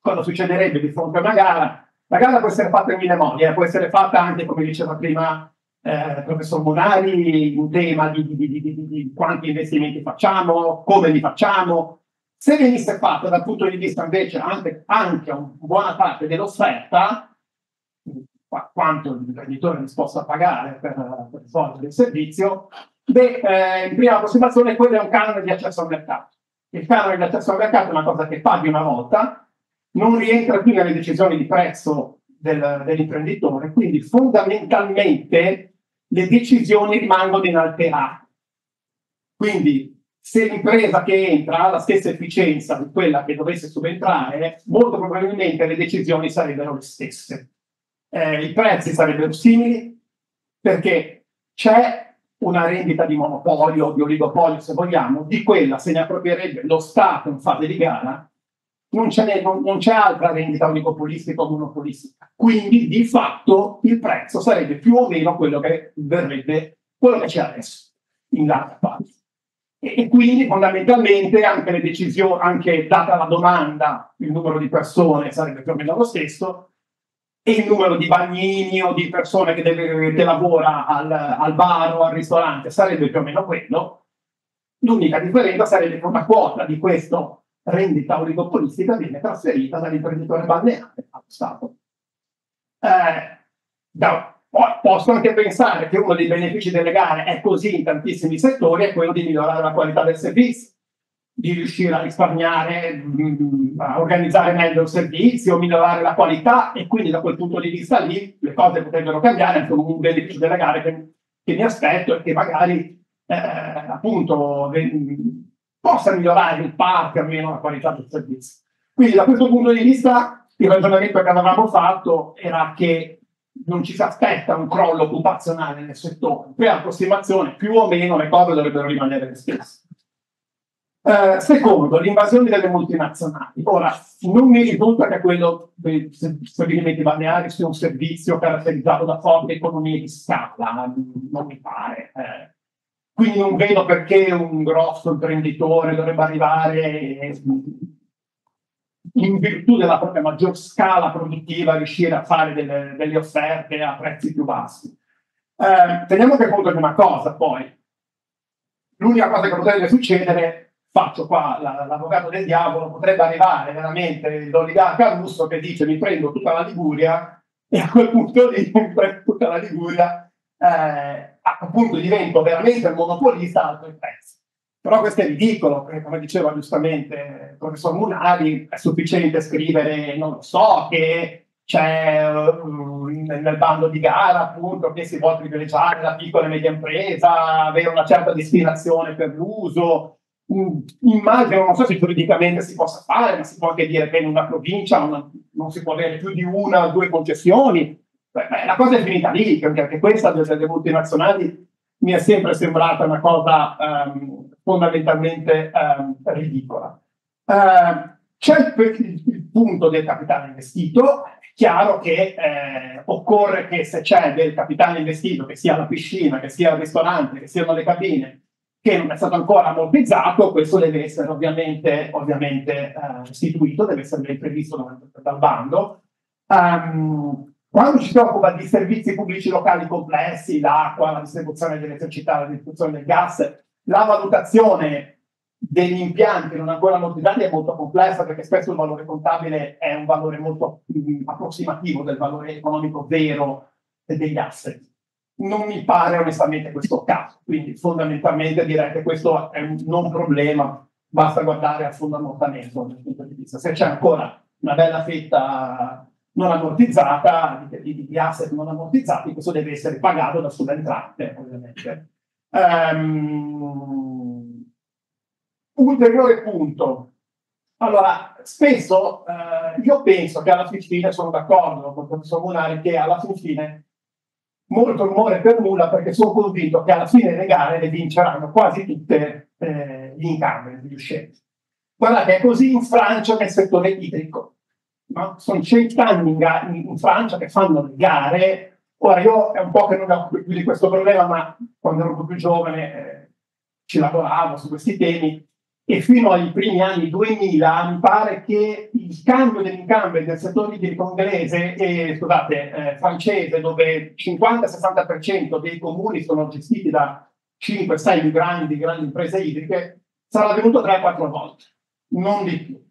S5: cosa succederebbe di fronte a una gara? La gara può essere fatta in mille modi, eh? può essere fatta anche, come diceva prima eh, il professor Monari, in tema di, di, di, di, quanti investimenti facciamo, come li facciamo. Se venisse fatto dal punto di vista invece anche, anche una buona parte dell'offerta, quanto l'imprenditore è disposto a pagare per, per svolgere il servizio, beh, eh, in prima approssimazione quello è un canone di accesso al mercato. Il canone di accesso al mercato è una cosa che paghi una volta, non rientra più nelle decisioni di prezzo del, dell'imprenditore, quindi fondamentalmente le decisioni rimangono inalterate. Quindi se l'impresa che entra ha la stessa efficienza di quella che dovesse subentrare, molto probabilmente le decisioni sarebbero le stesse. Eh, I prezzi sarebbero simili perché c'è una rendita di monopolio, di oligopolio se vogliamo, di quella se ne approprierebbe lo Stato in fase di gara, non, non, non c'è altra rendita oligopolistica o monopolistica. Quindi di fatto il prezzo sarebbe più o meno quello che verrebbe, quello che c'è adesso, in larga parte. E, quindi fondamentalmente anche le decisioni, anche data la domanda, il numero di persone sarebbe più o meno lo stesso, e il numero di bagnini o di persone che, deve, che lavora al, al, bar o al ristorante sarebbe più o meno quello. L'unica differenza sarebbe che una quota di questa rendita oligopolistica viene trasferita dall'imprenditore balneare allo Stato. Eh, da, posso anche pensare che uno dei benefici delle gare è così in tantissimi settori, è quello di migliorare la qualità del servizio di riuscire a risparmiare, a organizzare meglio il servizio, migliorare la qualità e quindi da quel punto di vista lì le cose potrebbero cambiare, anche un beneficio delle gare che, che mi aspetto e che magari eh, appunto possa migliorare il parco almeno la qualità del servizio. Quindi da questo punto di vista il ragionamento che avevamo fatto era che non ci si aspetta un crollo occupazionale nel settore, per approssimazione più o meno le cose dovrebbero rimanere le stesse. Eh, secondo, l'invasione delle multinazionali. Ora, non mi risulta che quello dei stabilimenti balneari sia un servizio caratterizzato da forti economie di scala, non mi pare. Eh. Quindi non vedo perché un grosso imprenditore dovrebbe arrivare in virtù della propria maggior scala produttiva a riuscire a fare delle, delle offerte a prezzi più bassi. Eh, teniamo anche conto di una cosa poi. L'unica cosa che potrebbe succedere faccio qua l'avvocato del diavolo, potrebbe arrivare veramente l'oligarca russo che dice mi prendo tutta la Liguria e a quel punto lì mi prendo tutta la Liguria, eh, a quel punto divento veramente il monopolista alto il prezzo. Però questo è ridicolo, perché come diceva giustamente il professor Munari, è sufficiente scrivere, non lo so, che c'è uh, nel bando di gara appunto che si vuole privilegiare la piccola e media impresa, avere una certa destinazione per l'uso, immagino, non so se giuridicamente si possa fare, ma si può anche dire che in una provincia una, non si può avere più di una o due concessioni. Beh, la cosa è finita lì, perché anche questa delle multinazionali mi è sempre sembrata una cosa um, fondamentalmente um, ridicola. Uh, c'è il, il, punto del capitale investito, è chiaro che eh, occorre che se c'è del capitale investito, che sia la piscina, che sia il ristorante, che siano le cabine, che non è stato ancora ammortizzato, questo deve essere ovviamente, ovviamente eh, istituito, deve essere previsto dal, dal bando. Um, quando ci si occupa di servizi pubblici locali complessi, l'acqua, la distribuzione dell'elettricità, la distribuzione del gas, la valutazione degli impianti non ancora ammortizzati è molto complessa perché spesso il valore contabile è un valore molto mh, approssimativo del valore economico vero degli asset non mi pare onestamente questo caso. Quindi fondamentalmente direi che questo è un non problema, basta guardare al fondo ammortamento dal punto di vista. Se c'è ancora una bella fetta non ammortizzata, di, di asset non ammortizzati, questo deve essere pagato da subentrante, ovviamente. Um, ulteriore punto. Allora, spesso eh, io penso che alla fine, sono d'accordo con il professor Munari, che alla fine molto rumore per nulla perché sono convinto che alla fine le gare le vinceranno quasi tutte eh, gli incumbent, gli uscenti. Guardate, è così in Francia nel settore idrico. No? Sono cent'anni in, in, Francia che fanno le gare. Ora, io è un po' che non ho più di questo problema, ma quando ero un po' più giovane eh, ci lavoravo su questi temi e fino ai primi anni 2000 mi pare che il cambio dell'incambio del settore idrico inglese e scusate, eh, francese, dove il 50-60% dei comuni sono gestiti da 5-6 grandi, grandi imprese idriche, sarà avvenuto 3-4 volte. non di più.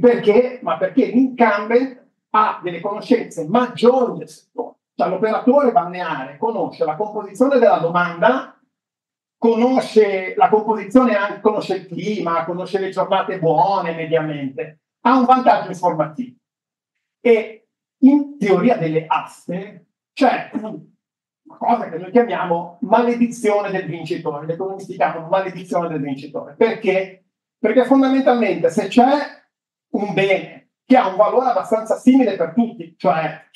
S5: Perché? Ma perché l'incumbent ha delle conoscenze maggiori del settore. Cioè l'operatore balneare conosce la composizione della domanda, conosce la composizione, conosce il clima, conosce le giornate buone mediamente, ha un vantaggio informativo. E in teoria delle aste c'è una cosa che noi chiamiamo maledizione del vincitore. Gli economisti chiamano maledizione del vincitore. Perché? Perché fondamentalmente se c'è un bene che ha un valore abbastanza simile per tutti, cioè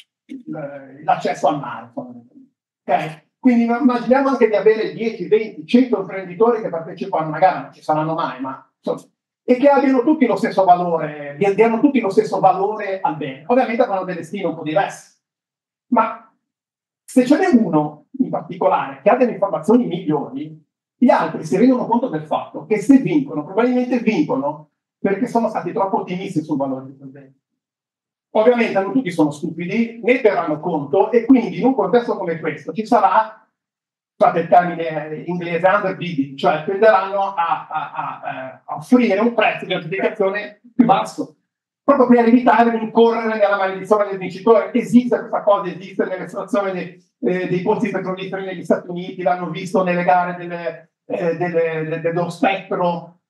S5: l'accesso al mare, okay? quindi immaginiamo anche di avere 10, 20, 100 imprenditori che partecipano a una gara, non ci saranno mai, ma insomma, e che abbiano tutti lo stesso valore, diano tutti lo stesso valore al bene. Ovviamente avranno delle stime un po' diverse, ma se ce n'è uno in particolare che ha delle informazioni migliori, gli altri si rendono conto del fatto che se vincono, probabilmente vincono perché sono stati troppo ottimisti sul valore di bene. Ovviamente non tutti sono stupidi, ne terranno conto e quindi in un contesto come questo ci sarà, scusate il termine inglese, underbidding, cioè tenderanno a, a, a, a offrire un prezzo di aggiudicazione più basso proprio per evitare di incorrere nella maledizione del vincitore. Esiste questa cosa, esiste nell'estrazione dei, eh, dei pozzi petroliferi negli Stati Uniti, l'hanno visto nelle gare delle, eh, delle, de, dello spettro, eh,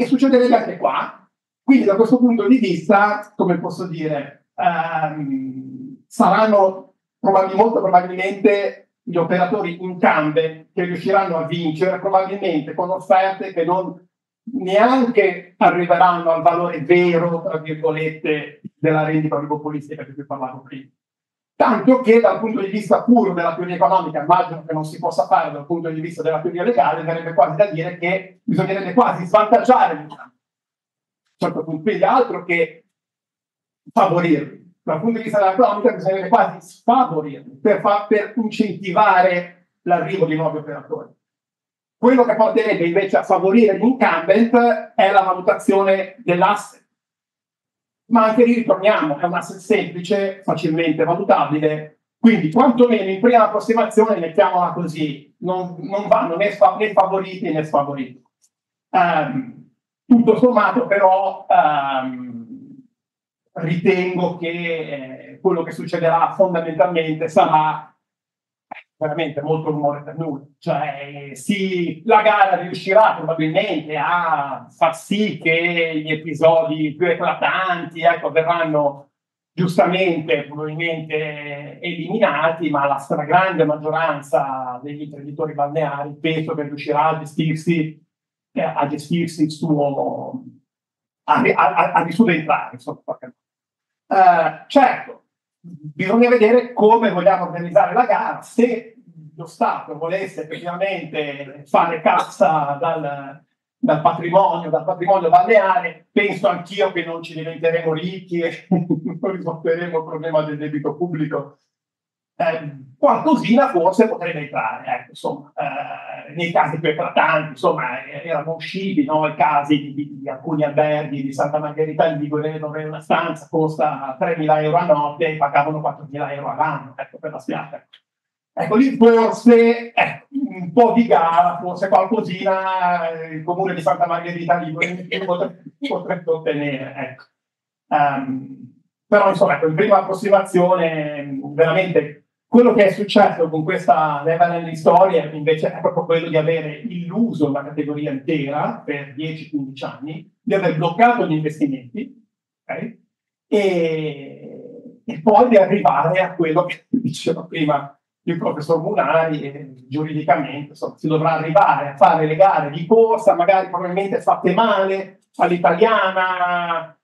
S5: e succederebbe anche qua. Quindi da questo punto di vista, come posso dire, ehm, saranno probab- molto probabilmente gli operatori in cambe che riusciranno a vincere, probabilmente con offerte che non neanche arriveranno al valore vero, tra virgolette, della rendita oligopolistica di cui parlavo prima. Tanto che dal punto di vista puro della teoria economica, immagino che non si possa fare dal punto di vista della teoria legale, verrebbe quasi da dire che bisognerebbe quasi svantaggiare l'Italia. Certo quindi altro che favorirli. Dal punto di vista dell'economica bisognerebbe quasi sfavorirli per, fa- per incentivare l'arrivo di nuovi operatori. Quello che porterebbe invece a favorire l'incumbent è la valutazione dell'asset. Ma anche lì ritorniamo, è un asset semplice, facilmente valutabile, quindi quantomeno in prima approssimazione, mettiamola così, non, non vanno né, né, favoriti né sfavoriti. Um, tutto sommato però um, ritengo che eh, quello che succederà fondamentalmente sarà veramente molto rumore per nulla. Cioè, sì, la gara riuscirà probabilmente a far sì che gli episodi più eclatanti ecco, verranno giustamente probabilmente eliminati, ma la stragrande maggioranza degli imprenditori balneari penso che riuscirà a gestirsi, eh, a gestirsi il suo, a, a, a risubentrare. Insomma, uh, certo, bisogna vedere come vogliamo organizzare la gara, se lo Stato volesse effettivamente fare cassa dal, dal patrimonio, dal patrimonio balneare, penso anch'io che non ci diventeremo ricchi e non risolveremo il problema del debito pubblico. Eh, qualcosina forse potrebbe entrare, ecco, insomma, eh, nei casi più eclatanti, insomma, erano usciti no, i casi di, di, di, alcuni alberghi di Santa Margherita in Ligure dove una stanza costa 3.000 euro a notte e pagavano 4.000 euro all'anno, ecco, per la spiaggia. Ecco, lì forse eh, un po' di gara, forse qualcosina eh, il comune di Santa Margherita Ligure potrebbe, potrebbe ottenere. Ecco. Um, però insomma, ecco, in prima approssimazione, veramente quello che è successo con questa Neverland Story invece è proprio quello di avere illuso la categoria intera per 10-15 anni, di aver bloccato gli investimenti okay? e, e, poi di arrivare a quello che diceva prima il professor Munari, e giuridicamente insomma, si dovrà arrivare a fare le gare di corsa, magari probabilmente fatte male all'italiana,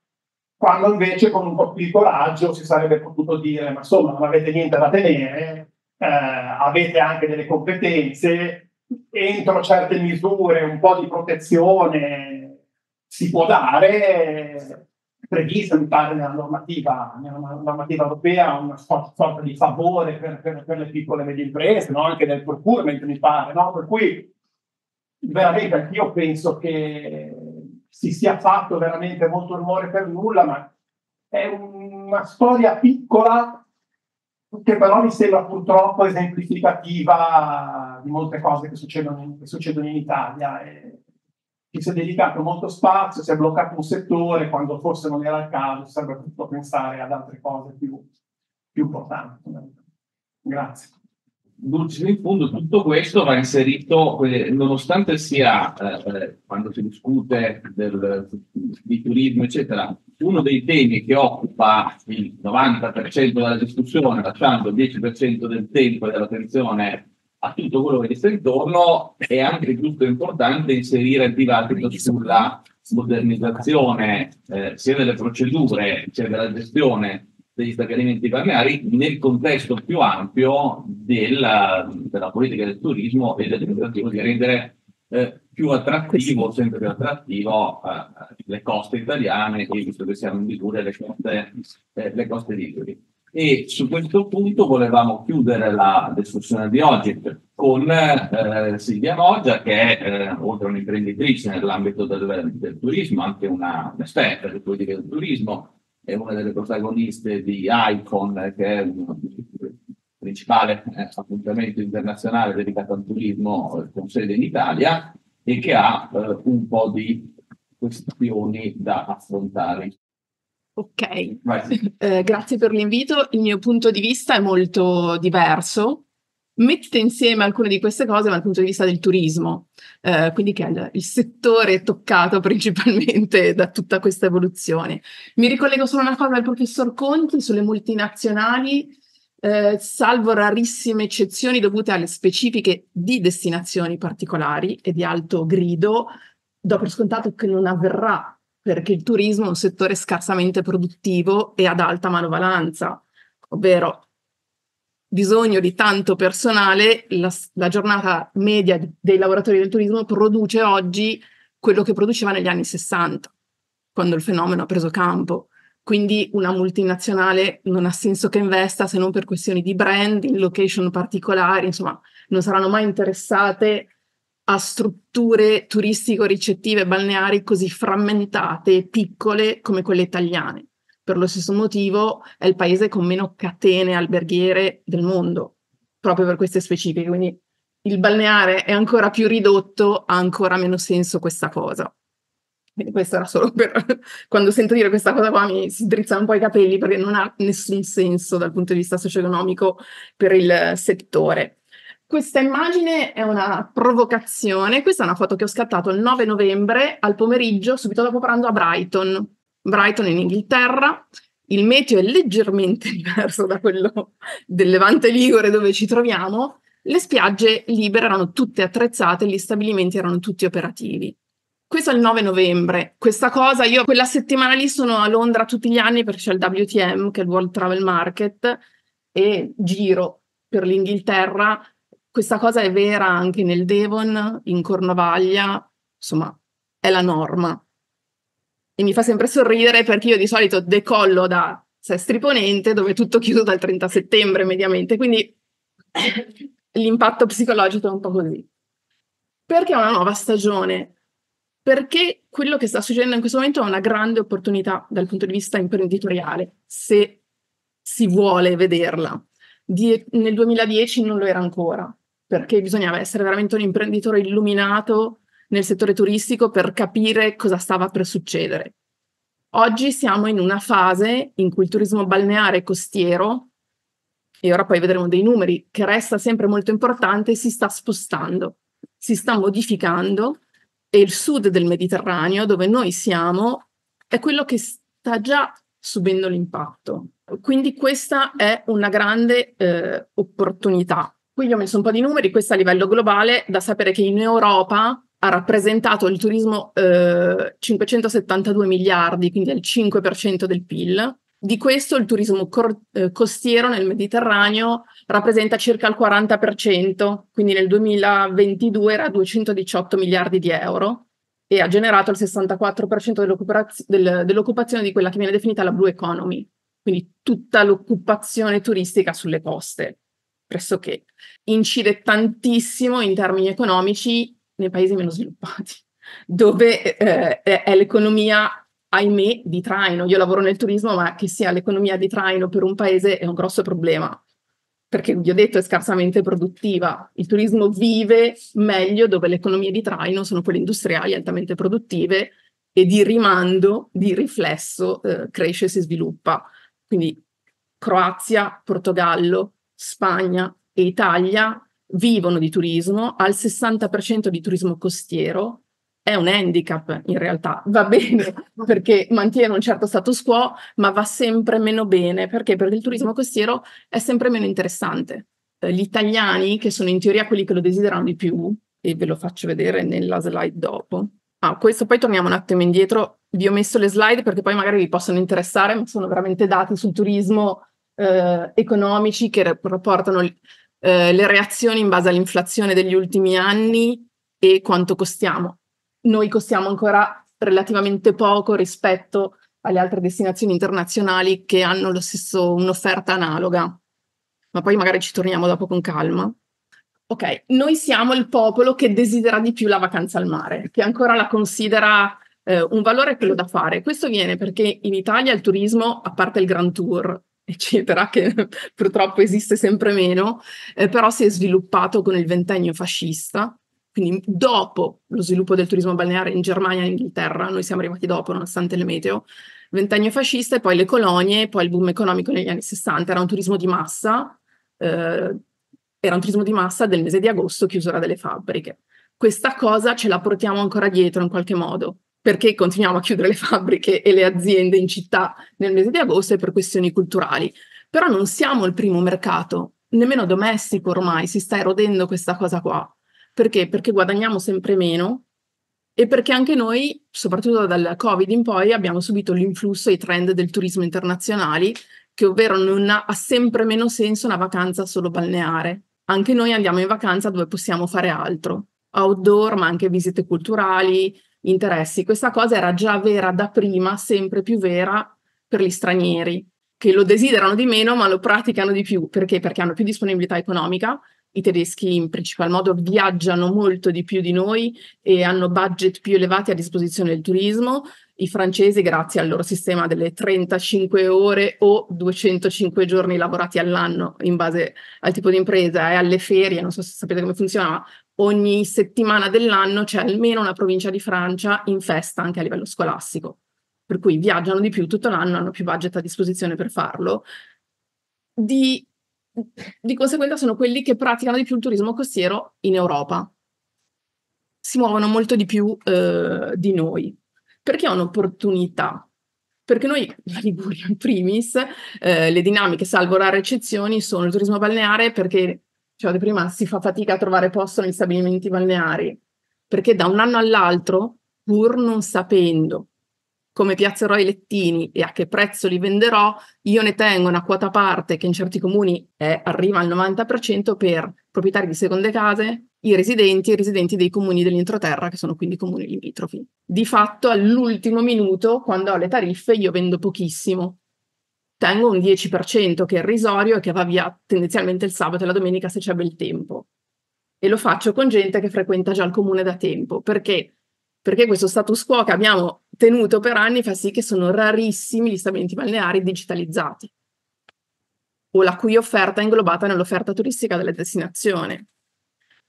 S5: quando invece con un po' più di coraggio si sarebbe potuto dire, ma insomma non avete niente da tenere, eh, avete anche delle competenze, entro certe misure un po' di protezione si può dare, prevista, mi pare, nella normativa, nella normativa europea, una sorta di favore per, per, per le piccole e medie imprese, no? anche nel procurement, mi pare. No? Per cui, veramente, anch'io penso che si sia fatto veramente molto rumore per nulla, ma è una storia piccola che però mi sembra purtroppo esemplificativa di molte cose che succedono in, che succedono in Italia. E, ci si è dedicato molto spazio, si è bloccato un settore quando forse non era il caso, sarebbe potuto pensare ad altre cose più, più importanti. Grazie.
S3: Dulcis in fondo tutto questo va inserito, eh, nonostante sia, eh, eh, quando si discute del, di turismo, eccetera, uno dei temi che occupa il 90% della discussione, lasciando il 10% del tempo e dell'attenzione a tutto quello che sta intorno, è anche giusto e importante inserire il dibattito sulla modernizzazione eh, sia delle procedure sia della gestione degli stabilimenti balneari nel contesto più ampio della, della politica del turismo e del tentativo di rendere eh, più attrattivo, sempre più attrattivo eh, le coste italiane e visto che siamo in Liguria le coste, eh, le coste liguri. E su questo punto volevamo chiudere la discussione di oggi con eh, Silvia Moggia, che è eh, oltre un'imprenditrice nell'ambito del, del, turismo, anche una, un'esperta di politica del turismo, è una delle protagoniste di ICON, che è il principale eh, appuntamento internazionale dedicato al turismo eh, con sede in Italia e che ha eh, un po' di questioni da affrontare.
S6: Ok, eh, grazie per l'invito. Il mio punto di vista è molto diverso mette insieme alcune di queste cose dal punto di vista del turismo, eh, quindi che è il, il, settore toccato principalmente da tutta questa evoluzione. Mi ricollego solo una cosa al professor Conti sulle multinazionali, eh, salvo rarissime eccezioni dovute alle specifiche di destinazioni particolari e di alto grido, do per scontato che non avverrà perché il turismo è un settore scarsamente produttivo e ad alta manovalanza, ovvero bisogno di tanto personale, la, la, giornata media dei lavoratori del turismo produce oggi quello che produceva negli anni 60, quando il fenomeno ha preso campo. Quindi una multinazionale non ha senso che investa se non per questioni di brand, in location particolari, insomma, non saranno mai interessate a strutture turistico-ricettive balneari così frammentate e piccole come quelle italiane per lo stesso motivo è il paese con meno catene alberghiere del mondo, proprio per queste specifiche. Quindi il balneare è ancora più ridotto, ha ancora meno senso questa cosa. Quindi questo era solo per quando sento dire questa cosa qua mi si drizzano un po' i capelli perché non ha nessun senso dal punto di vista socio-economico per il settore. Questa immagine è una provocazione, questa è una foto che ho scattato il 9 novembre al pomeriggio, subito dopo pranzo a Brighton, Brighton in Inghilterra. Il meteo è leggermente diverso da quello del Levante Ligure dove ci troviamo. Le spiagge libere erano tutte attrezzate, gli stabilimenti erano tutti operativi. Questo è il 9 novembre. Questa cosa, io quella settimana lì sono a Londra tutti gli anni perché c'è il WTM, che è il World Travel Market, e giro per l'Inghilterra. Questa cosa è vera anche nel Devon, in Cornovaglia, insomma, è la norma e mi fa sempre sorridere perché io di solito decollo da Sestri Ponente dove è tutto chiuso dal 30 settembre mediamente, quindi l'impatto psicologico è un po' così. Perché è una nuova stagione? Perché quello che sta succedendo in questo momento è una grande opportunità dal punto di vista imprenditoriale, se si vuole vederla. Di, nel 2010 non lo era ancora, perché bisognava essere veramente un imprenditore illuminato nel settore turistico per capire cosa stava per succedere. Oggi siamo in una fase in cui il turismo balneare costiero, e ora poi vedremo dei numeri, che resta sempre molto importante, si sta spostando, si sta modificando e il sud del Mediterraneo, dove noi siamo, è quello che sta già subendo l'impatto. Quindi questa è una grande eh, opportunità. Qui ho messo un po' di numeri, questo a livello globale, da sapere che in Europa ha rappresentato il turismo eh, 572 miliardi, quindi è il 5% del PIL. Di questo il turismo cor- eh, costiero nel Mediterraneo rappresenta circa il 40%, quindi nel 2022 era 218 miliardi di euro e ha generato il 64% dell'occupaz- del- dell'occupazione di quella che viene definita la blue economy, quindi tutta l'occupazione turistica sulle coste, pressoché. Incide tantissimo in termini economici nei paesi meno sviluppati, dove eh, è l'economia, ahimè, di traino. Io lavoro nel turismo, ma che sia l'economia di traino per un paese è un grosso problema, perché vi ho detto è scarsamente produttiva. Il turismo vive meglio dove le economie di traino sono quelle industriali altamente produttive e di rimando, di riflesso, eh, cresce e si sviluppa. Quindi Croazia, Portogallo, Spagna e Italia vivono di turismo, al 60% di turismo costiero, è un handicap in realtà, va bene perché mantiene un certo status quo, ma va sempre meno bene perché? Perché il turismo costiero è sempre meno interessante. Eh, gli italiani, che sono in teoria quelli che lo desiderano di più, e ve lo faccio vedere nella slide dopo. Ah, questo poi torniamo un attimo indietro, vi ho messo le slide perché poi magari vi possono interessare, ma sono veramente dati sul turismo eh, economici che rapportano eh, le reazioni in base all'inflazione degli ultimi anni e quanto costiamo noi costiamo ancora relativamente poco rispetto alle altre destinazioni internazionali che hanno stesso, un'offerta analoga. Ma poi magari ci torniamo dopo con calma. Ok, noi siamo il popolo che desidera di più la vacanza al mare, che ancora la considera eh, un valore quello da fare. Questo viene perché in Italia il turismo, a parte il Grand Tour, eccetera, che purtroppo esiste sempre meno, eh, però si è sviluppato con il ventennio fascista. Quindi dopo lo sviluppo del turismo balneare in Germania e in Inghilterra, noi siamo arrivati dopo nonostante le meteo, ventennio fascista e poi le colonie, poi il boom economico negli anni 60, era un turismo di massa, eh, era un turismo di massa del mese di agosto, chiusura delle fabbriche. Questa cosa ce la portiamo ancora dietro in qualche modo, perché continuiamo a chiudere le fabbriche e le aziende in città nel mese di agosto e per questioni culturali. Però non siamo il primo mercato, nemmeno domestico ormai, si sta erodendo questa cosa qua. Perché? Perché guadagniamo sempre meno e perché anche noi, soprattutto dal Covid in poi, abbiamo subito l'influsso e i trend del turismo internazionali, che ovvero non ha, ha sempre meno senso una vacanza solo balneare. Anche noi andiamo in vacanza dove possiamo fare altro, outdoor, ma anche visite culturali, interessi. Questa cosa era già vera da prima, sempre più vera per gli stranieri, che lo desiderano di meno, ma lo praticano di più. Perché? Perché hanno più disponibilità economica, i tedeschi in principal modo viaggiano molto di più di noi e hanno budget più elevati a disposizione del turismo. I francesi, grazie al loro sistema delle 35 ore o 205 giorni lavorati all'anno in base al tipo di impresa e alle ferie, non so se sapete come funziona, ma ogni settimana dell'anno c'è almeno una provincia di Francia in festa anche a livello scolastico. Per cui viaggiano di più tutto l'anno, hanno più budget a disposizione per farlo. Di di conseguenza sono quelli che praticano di più il turismo costiero in Europa. Si muovono molto di più eh, di noi. Perché è un'opportunità? Perché noi, la Liguria in primis, eh, le dinamiche, salvo rare eccezioni, sono il turismo balneare perché, cioè prima, si fa fatica a trovare posto negli stabilimenti balneari, perché da un anno all'altro, pur non sapendo come piazzerò i lettini e a che prezzo li venderò, io ne tengo una quota parte che in certi comuni è, arriva al 90% per proprietari di seconde case, i residenti e i residenti dei comuni dell'entroterra, che sono quindi comuni limitrofi. Di fatto, all'ultimo minuto, quando ho le tariffe, io vendo pochissimo. Tengo un 10% che è irrisorio e che va via tendenzialmente il sabato e la domenica se c'è bel tempo. E lo faccio con gente che frequenta già il comune da tempo, perché perché questo status quo che abbiamo tenuto per anni fa sì che sono rarissimi gli stabilimenti balneari digitalizzati o la cui offerta è inglobata nell'offerta turistica della destinazione.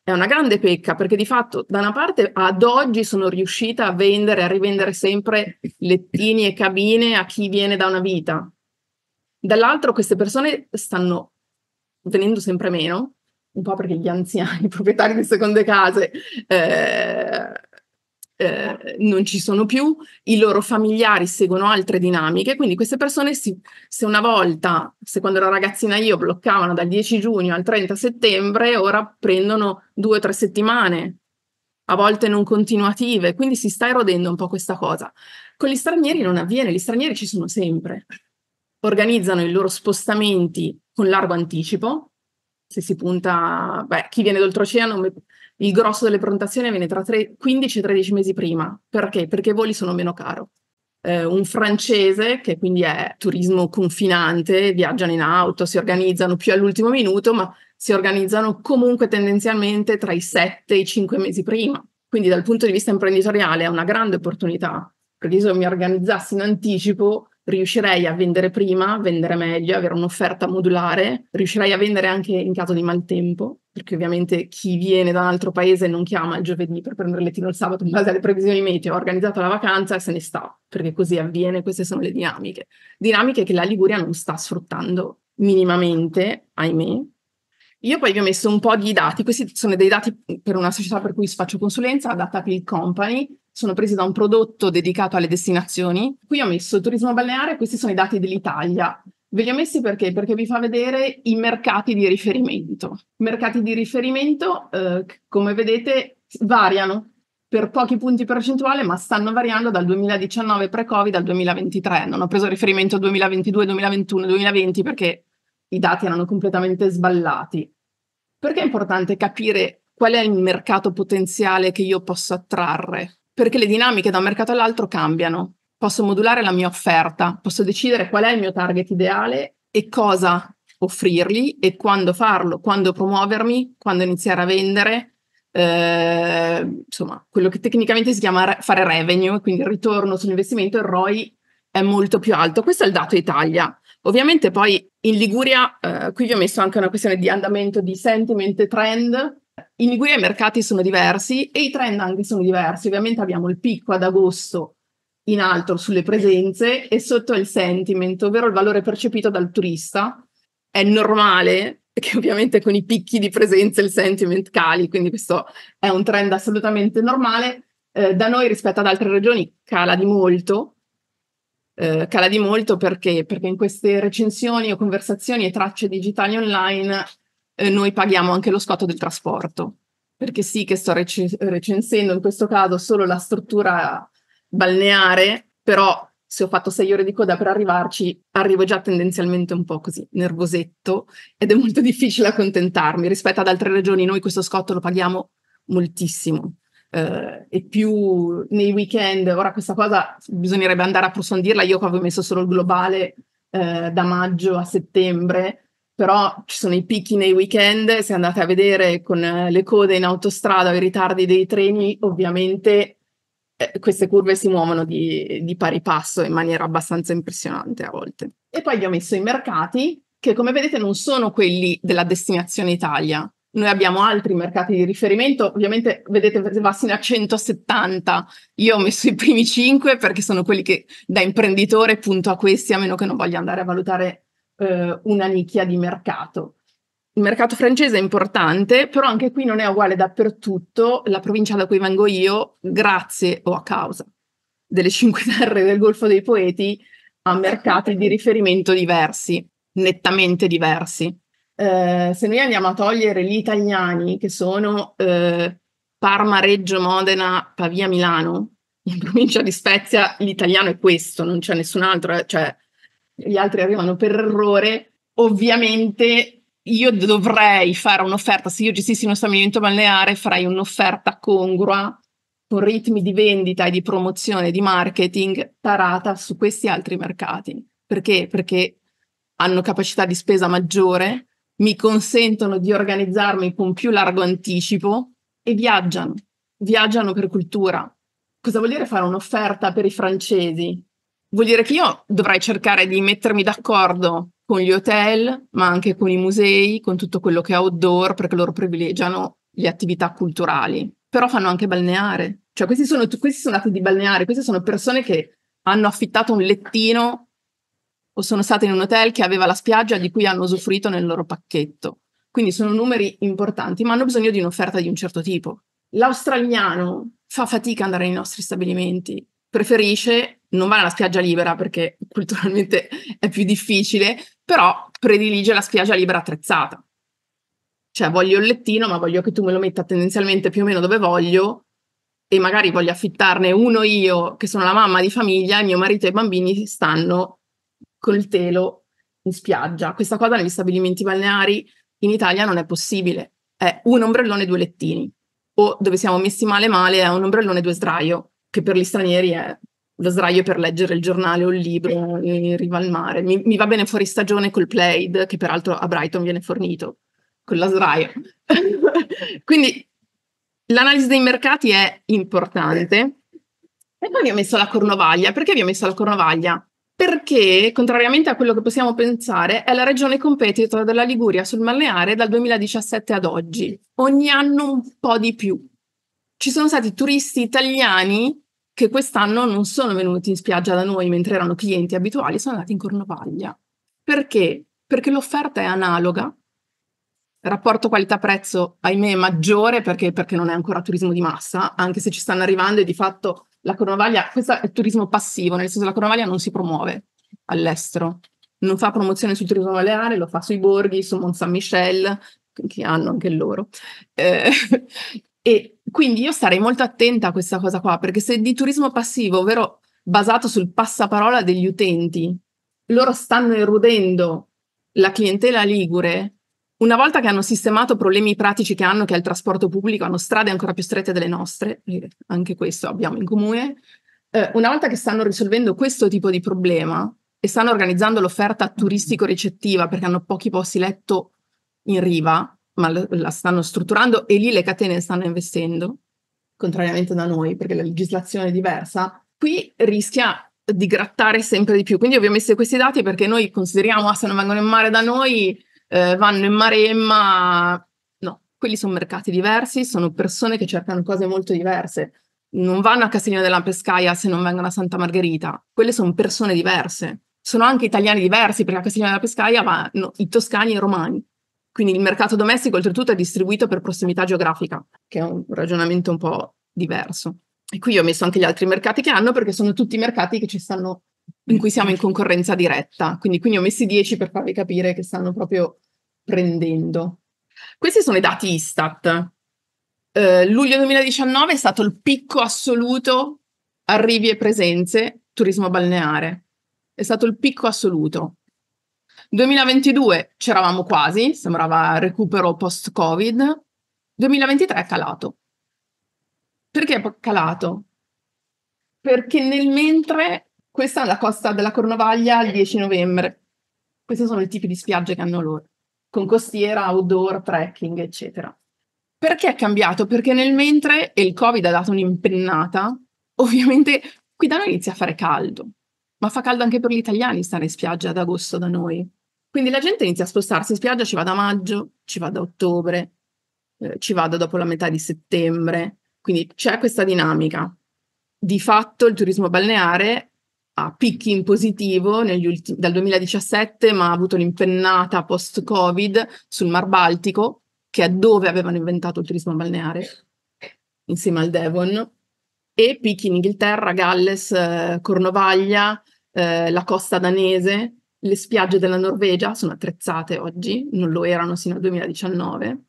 S6: È una grande pecca perché di fatto da una parte ad oggi sono riuscita a vendere, a rivendere sempre lettini e cabine a chi viene da una vita. Dall'altro queste persone stanno venendo sempre meno, un po' perché gli anziani, i proprietari di seconde case, eh, eh, non ci sono più, i loro familiari seguono altre dinamiche, quindi queste persone si, se una volta, se quando ero ragazzina io bloccavano dal 10 giugno al 30 settembre, ora prendono due o tre settimane, a volte non continuative, quindi si sta erodendo un po' questa cosa. Con gli stranieri non avviene, gli stranieri ci sono sempre, organizzano i loro spostamenti con largo anticipo, se si punta, beh, chi viene d'oltreoceano il grosso delle prenotazioni viene tra 15 e 13 mesi prima. Perché? Perché i voli sono meno caro. Eh, un francese, che quindi è turismo confinante, viaggiano in auto, si organizzano più all'ultimo minuto, ma si organizzano comunque tendenzialmente tra i 7 e i 5 mesi prima. Quindi dal punto di vista imprenditoriale è una grande opportunità, perché se mi organizzassi in anticipo riuscirei a vendere prima, vendere meglio, avere un'offerta modulare, riuscirei a vendere anche in caso di maltempo, perché ovviamente chi viene da un altro paese non chiama il giovedì per prendere il lettino il sabato in base alle previsioni meteo, ha organizzato la vacanza e se ne sta, perché così avviene, queste sono le dinamiche. Dinamiche che la Liguria non sta sfruttando minimamente, ahimè. Io poi vi ho messo un po' di dati, questi sono dei dati per una società per cui faccio consulenza, Data Pill Company, sono presi da un prodotto dedicato alle destinazioni. Qui ho messo turismo balneare, questi sono i dati dell'Italia. Ve li ho messi perché? Perché vi fa vedere i mercati di riferimento. I mercati di riferimento, eh, come vedete, variano per pochi punti percentuali, ma stanno variando dal 2019 pre-Covid al 2023. Non ho preso riferimento 2022, 2021, 2020 perché i dati erano completamente sballati. Perché è importante capire qual è il mercato potenziale che io posso attrarre? Perché le dinamiche da un mercato all'altro cambiano. Posso modulare la mia offerta, posso decidere qual è il mio target ideale e cosa offrirgli e quando farlo, quando promuovermi, quando iniziare a vendere, eh, insomma, quello che tecnicamente si chiama re- fare revenue, quindi il ritorno sull'investimento, il ROI è molto più alto. Questo è il dato Italia. Ovviamente poi in Liguria, eh, qui vi ho messo anche una questione di andamento di sentiment trend, in Liguria i mercati sono diversi e i trend anche sono diversi. Ovviamente abbiamo il picco ad agosto in alto sulle presenze e sotto il sentiment, ovvero il valore percepito dal turista. È normale che ovviamente con i picchi di presenza il sentiment cali, quindi questo è un trend assolutamente normale. Eh, da noi rispetto ad altre regioni cala di molto, eh, cala di molto perché? perché in queste recensioni o conversazioni e tracce digitali online eh, noi paghiamo anche lo scotto del trasporto, perché sì che sto rec- recensendo in questo caso solo la struttura balneare, però se ho fatto sei ore di coda per arrivarci, arrivo già tendenzialmente un po' così nervosetto ed è molto difficile accontentarmi. Rispetto ad altre regioni, noi questo scotto lo paghiamo moltissimo. Uh, e più nei weekend, ora questa cosa bisognerebbe andare a approfondirla. Io qua avevo messo solo il globale uh, da maggio a settembre, però ci sono i picchi nei weekend, se andate a vedere con eh, le code in autostrada o i ritardi dei treni, ovviamente eh, queste curve si muovono di, di, pari passo in maniera abbastanza impressionante a volte. E poi vi ho messo i mercati, che come vedete non sono quelli della destinazione Italia. Noi abbiamo altri mercati di riferimento, ovviamente vedete va sino a 170, io ho messo i primi 5 perché sono quelli che da imprenditore punto a questi, a meno che non voglia andare a valutare eh, una nicchia di mercato. Il mercato francese è importante, però anche qui non è uguale dappertutto. La provincia da cui vengo io, grazie o a causa delle cinque terre del Golfo dei Poeti, ha mercati di riferimento diversi, nettamente diversi. Eh, se noi andiamo a togliere gli italiani, che sono eh, Parma, Reggio, Modena, Pavia, Milano, in provincia di Spezia l'italiano è questo, non c'è nessun altro, eh, cioè gli altri arrivano per errore, ovviamente io dovrei fare un'offerta, se io gestissi uno stabilimento balneare farei un'offerta congrua con ritmi di vendita e di promozione, di marketing tarata su questi altri mercati. Perché? Perché hanno capacità di spesa maggiore, mi consentono di organizzarmi con più largo anticipo e viaggiano, viaggiano per cultura. Cosa vuol dire fare un'offerta per i francesi? Vuol dire che io dovrei cercare di mettermi d'accordo con gli hotel, ma anche con i musei, con tutto quello che è outdoor, perché loro privilegiano le attività culturali. Però fanno anche balneare. Cioè, questi sono, questi sono atti di balneare, queste sono persone che hanno affittato un lettino o sono state in un hotel che aveva la spiaggia di cui hanno usufruito nel loro pacchetto. Quindi sono numeri importanti, ma hanno bisogno di un'offerta di un certo tipo. L'australiano fa fatica ad andare nei nostri stabilimenti, preferisce non va nella spiaggia libera perché culturalmente è più difficile, però predilige la spiaggia libera attrezzata. Cioè voglio il lettino, ma voglio che tu me lo metta tendenzialmente più o meno dove voglio e magari voglio affittarne uno io che sono la mamma di famiglia e mio marito e i bambini stanno col telo in spiaggia. Questa cosa negli stabilimenti balneari in Italia non è possibile. È un ombrellone e due lettini. O dove siamo messi male male è un ombrellone e due sdraio che per gli stranieri è lo sdraio per leggere il giornale o il libro in riva al mare. Mi, mi, va bene fuori stagione col Plaid, che peraltro a Brighton viene fornito con la sdraio. Quindi l'analisi dei mercati è importante. E poi vi ho messo la Cornovaglia. Perché vi ho messo la Cornovaglia? perché, contrariamente a quello che possiamo pensare, è la regione competitor della Liguria sul balneare dal 2017 ad oggi, ogni anno un po' di più. Ci sono stati turisti italiani che quest'anno non sono venuti in spiaggia da noi mentre erano clienti abituali, sono andati in Cornovaglia. Perché? Perché l'offerta è analoga, rapporto qualità-prezzo, ahimè, è maggiore perché, perché non è ancora turismo di massa, anche se ci stanno arrivando e di fatto la Cornovaglia, questo è turismo passivo, nel senso che la Cornovaglia non si promuove all'estero, non fa promozione sul turismo baleare, lo fa sui borghi, su Mont Saint Michel, che hanno anche loro. Eh, e quindi io starei molto attenta a questa cosa qua, perché se di turismo passivo, ovvero basato sul passaparola degli utenti, loro stanno erudendo la clientela ligure, una volta che hanno sistemato problemi pratici che hanno, che è il trasporto pubblico, hanno strade ancora più strette delle nostre, anche questo abbiamo in comune, eh, una volta che stanno risolvendo questo tipo di problema e stanno organizzando l'offerta turistico-ricettiva perché hanno pochi posti letto in riva, ma la stanno strutturando e lì le catene stanno investendo, contrariamente da noi, perché la legislazione è diversa, qui rischia di grattare sempre di più. Quindi vi ho messo questi dati perché noi consideriamo, ah, se non vengono in mare da noi, eh, vanno in Maremma, no, quelli sono mercati diversi, sono persone che cercano cose molto diverse. Non vanno a Castiglione della Pescaia se non vengono a Santa Margherita, quelle sono persone diverse. Sono anche italiani diversi perché a Castiglione della Pescaia vanno i toscani e i romani. Quindi il mercato domestico oltretutto è distribuito per prossimità geografica, che è un ragionamento un po' diverso. E qui ho messo anche gli altri mercati che hanno perché sono tutti mercati stanno in cui siamo in concorrenza diretta. Quindi qui ne ho messi 10 per farvi capire che stanno proprio prendendo. Questi sono i dati Istat. Eh, luglio 2019 è stato il picco assoluto arrivi e presenze turismo balneare. È stato il picco assoluto. 2022 c'eravamo quasi, sembrava recupero post-Covid. 2023 è calato. Perché è calato? Perché nel mentre questa è la costa della Cornovaglia il 10 novembre. Questi sono i tipi di spiagge che hanno loro, con costiera, outdoor, trekking, eccetera. Perché è cambiato? Perché nel mentre, e il Covid ha dato un'impennata, ovviamente qui da noi inizia a fare caldo, ma fa caldo anche per gli italiani stare in spiaggia ad agosto da noi. Quindi la gente inizia a spostarsi in spiaggia, ci va da maggio, ci va da ottobre, eh, ci vado dopo la metà di settembre. Quindi c'è questa dinamica. Di fatto il turismo balneare a picchi in positivo ultimi, dal 2017, ma ha avuto un'impennata post-Covid sul Mar Baltico, che è dove avevano inventato il turismo balneare, insieme al Devon, e picchi in Inghilterra, Galles, eh, Cornovaglia, eh, la costa danese, le spiagge della Norvegia sono attrezzate oggi, non lo erano sino al 2019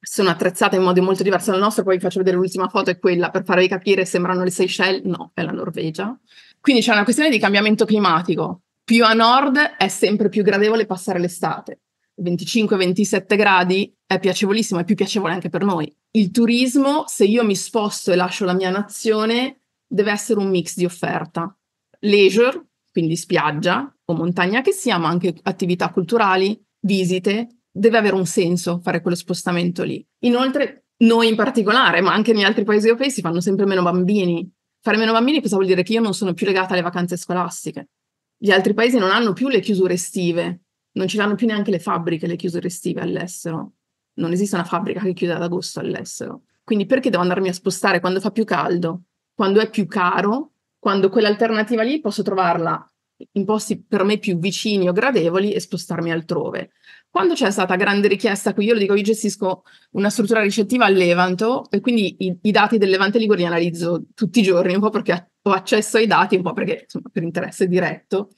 S6: sono attrezzate in modo molto diverso dal nostro, poi vi faccio vedere l'ultima foto, è quella per farvi capire, sembrano le Seychelles, no, è la Norvegia. Quindi c'è una questione di cambiamento climatico. Più a nord è sempre più gradevole passare l'estate. 25-27 gradi è piacevolissimo, è più piacevole anche per noi. Il turismo, se io mi sposto e lascio la mia nazione, deve essere un mix di offerta. Leisure, quindi spiaggia o montagna che sia, ma anche attività culturali, visite, deve avere un senso fare quello spostamento lì. Inoltre, noi in particolare, ma anche negli altri paesi europei, si fanno sempre meno bambini. Fare meno bambini cosa vuol dire? Che io non sono più legata alle vacanze scolastiche. Gli altri paesi non hanno più le chiusure estive, non ci danno più neanche le fabbriche le chiusure estive all'estero. Non esiste una fabbrica che chiude ad agosto all'estero. Quindi perché devo andarmi a spostare quando fa più caldo? Quando è più caro? Quando quell'alternativa lì posso trovarla in posti per me più vicini o gradevoli e spostarmi altrove. Quando c'è stata grande richiesta, qui io lo dico, io gestisco una struttura ricettiva al Levanto e quindi i, i dati del Levante Ligure li analizzo tutti i giorni, un po' perché ho accesso ai dati, un po' perché insomma per interesse diretto.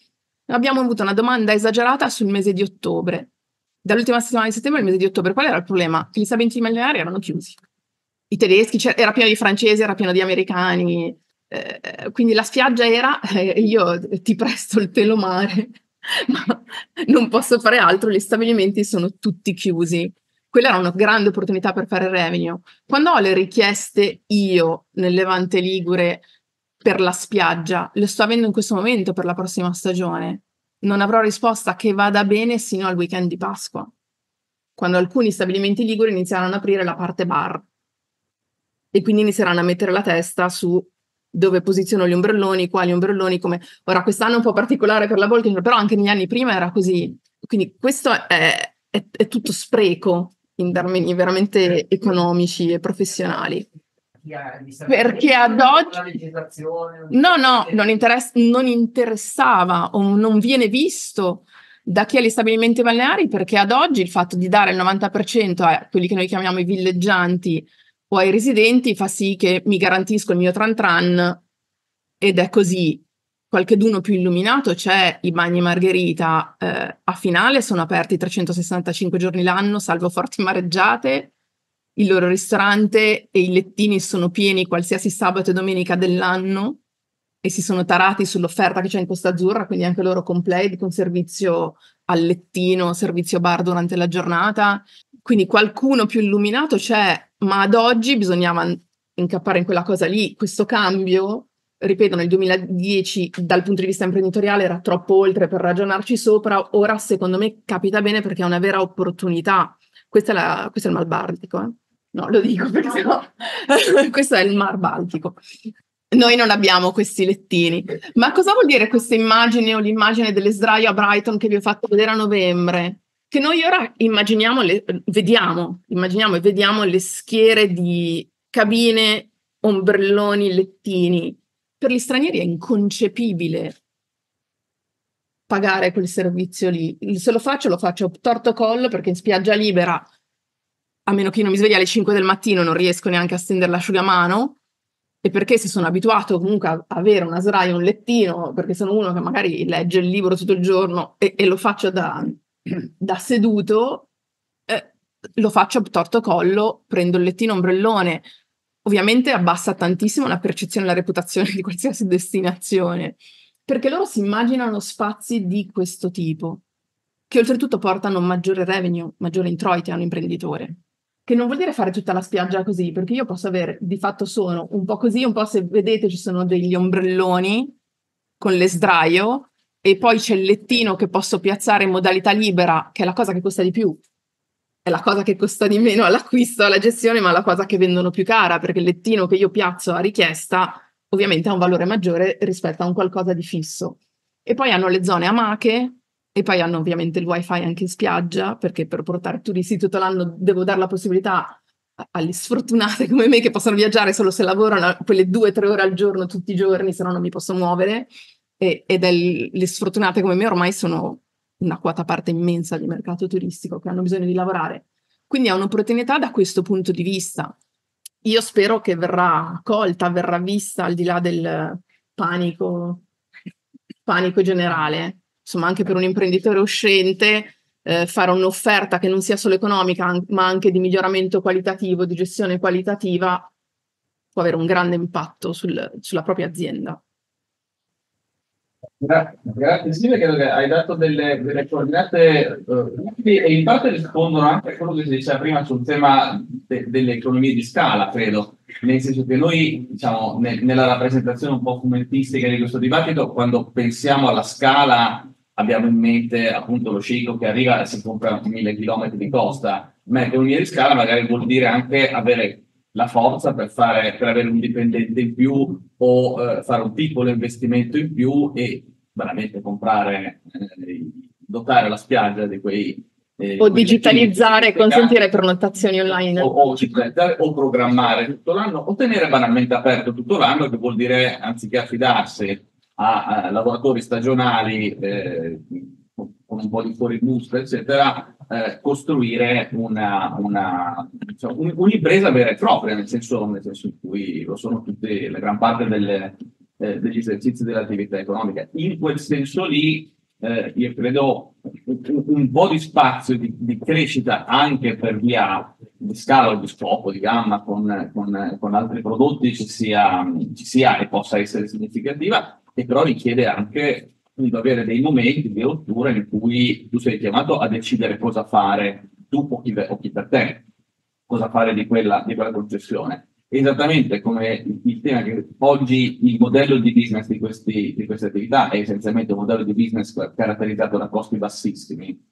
S6: Abbiamo avuto una domanda esagerata sul mese di ottobre. Dall'ultima settimana di settembre al mese di ottobre, qual era il problema? Che gli stabilimenti balneari erano chiusi. I tedeschi, era pieno di francesi, era pieno di americani, eh, quindi la spiaggia era, eh, io ti presto il pelo mare, ma non posso fare altro, gli stabilimenti sono tutti chiusi. Quella era una grande opportunità per fare revenue. Quando ho le richieste io nel Levante Ligure per la spiaggia, le sto avendo in questo momento per la prossima stagione. Non avrò risposta che vada bene sino al weekend di Pasqua, quando alcuni stabilimenti liguri inizieranno ad aprire la parte bar e quindi inizieranno a mettere la testa su dove posiziono gli ombrelloni, quali ombrelloni, come... Ora quest'anno è un po' particolare per la Volking, però anche negli anni prima era così. Quindi questo è, è, è tutto spreco in termini veramente economici e professionali. Perché ad oggi no, no, non, interess- non interessava o non viene visto da chi ha gli stabilimenti balneari perché ad oggi il fatto di dare il 90% a quelli che noi chiamiamo i villeggianti o ai residenti fa sì che mi garantisco il mio tran tran ed è così. Qualcheduno più illuminato c'è, i bagni Margherita eh, a finale sono aperti 365 giorni l'anno, salvo forti mareggiate, il loro ristorante e i lettini sono pieni qualsiasi sabato e domenica dell'anno e si sono tarati sull'offerta che c'è in Costa Azzurra, quindi anche loro completi con servizio al lettino, servizio bar durante la giornata. Quindi qualcuno più illuminato c'è, ma ad oggi bisognava incappare in quella cosa lì. Questo cambio, ripeto, nel 2010 dal punto di vista imprenditoriale era troppo oltre per ragionarci sopra, ora secondo me capita bene perché è una vera opportunità. Questa è la, questo è il Mar Baltico. Eh? No, lo dico perché no. questo è il Mar Baltico. Noi non abbiamo questi lettini. Ma cosa vuol dire questa immagine o l'immagine delle sdraio a Brighton che vi ho fatto vedere a novembre? Che noi ora immaginiamo, le, vediamo, immaginiamo e vediamo le schiere di cabine, ombrelloni, lettini. Per gli stranieri è inconcepibile pagare quel servizio lì. Se lo faccio, lo faccio torto collo perché in spiaggia libera, a meno che io non mi svegli alle 5 del mattino, non riesco neanche a stendere l'asciugamano e perché si sono abituato comunque a avere una sdraio, un lettino, perché sono uno che magari legge il libro tutto il giorno e, e lo faccio da, da seduto, eh, lo faccio a torto collo, prendo il lettino ombrellone. Ovviamente abbassa tantissimo la percezione e la reputazione di qualsiasi destinazione, perché loro si immaginano spazi di questo tipo, che oltretutto portano maggiore revenue, maggiore introiti a un imprenditore che non vuol dire fare tutta la spiaggia così, perché io posso avere, di fatto sono un po' così, un po' se vedete ci sono degli ombrelloni con le sdraio e poi c'è il lettino che posso piazzare in modalità libera, che è la cosa che costa di più. È la cosa che costa di meno all'acquisto, alla gestione, ma la cosa che vendono più cara, perché il lettino che io piazzo a richiesta ovviamente ha un valore maggiore rispetto a un qualcosa di fisso. E poi hanno le zone amache, e poi hanno ovviamente il wifi anche in spiaggia, perché per portare turisti tutto l'anno devo dare la possibilità alle sfortunate come me che possono viaggiare solo se lavorano quelle due o tre ore al giorno tutti i giorni, se no non mi posso muovere. E, ed è le sfortunate come me ormai sono una quota parte immensa di mercato turistico che hanno bisogno di lavorare. Quindi ha un'opportunità da questo punto di vista. Io spero che verrà colta, verrà vista al di là del panico, panico generale insomma anche per un imprenditore uscente eh, fare un'offerta che non sia solo economica ma anche di miglioramento qualitativo, di gestione qualitativa può avere un grande impatto sul, sulla propria azienda.
S3: Grazie Silvia, credo che hai dato delle, delle coordinate uh, e in parte rispondono anche a quello che si diceva prima sul tema de, delle economie di scala, credo, nel senso che noi, diciamo, ne, nella rappresentazione un po' fumettistica di questo dibattito, quando pensiamo alla scala abbiamo in mente appunto lo sceicco che arriva e si compra mille chilometri di costa, ma economia di scala magari vuol dire anche avere la forza per, fare, per avere un dipendente in più o eh, fare un piccolo investimento in più e veramente comprare, eh, dotare la spiaggia di quei...
S6: Eh, o digitalizzare e consentire prenotazioni online.
S3: O, o, o, programmare tutto l'anno, o tenere banalmente aperto tutto l'anno, che vuol dire anziché affidarsi a, a lavoratori stagionali eh, con un po' di fuori busta, eccetera, eh, costruire una, una, diciamo, un, un'impresa vera e propria, nel senso, nel senso, in cui lo sono tutte, la gran parte delle, eh, degli esercizi dell'attività economica. In quel senso lì, eh, io credo un, un, po' di spazio di, di, crescita anche per via di scala o di scopo, di gamma con, con, con altri prodotti ci sia, ci sia e possa essere significativa, e però richiede anche appunto, avere dei momenti di rottura in cui tu sei chiamato a decidere cosa fare tu o chi, o chi per te, cosa fare di quella, di quella concessione. Esattamente come il tema che oggi il modello di business di, questi, di queste attività è essenzialmente un modello di business caratterizzato da costi bassissimi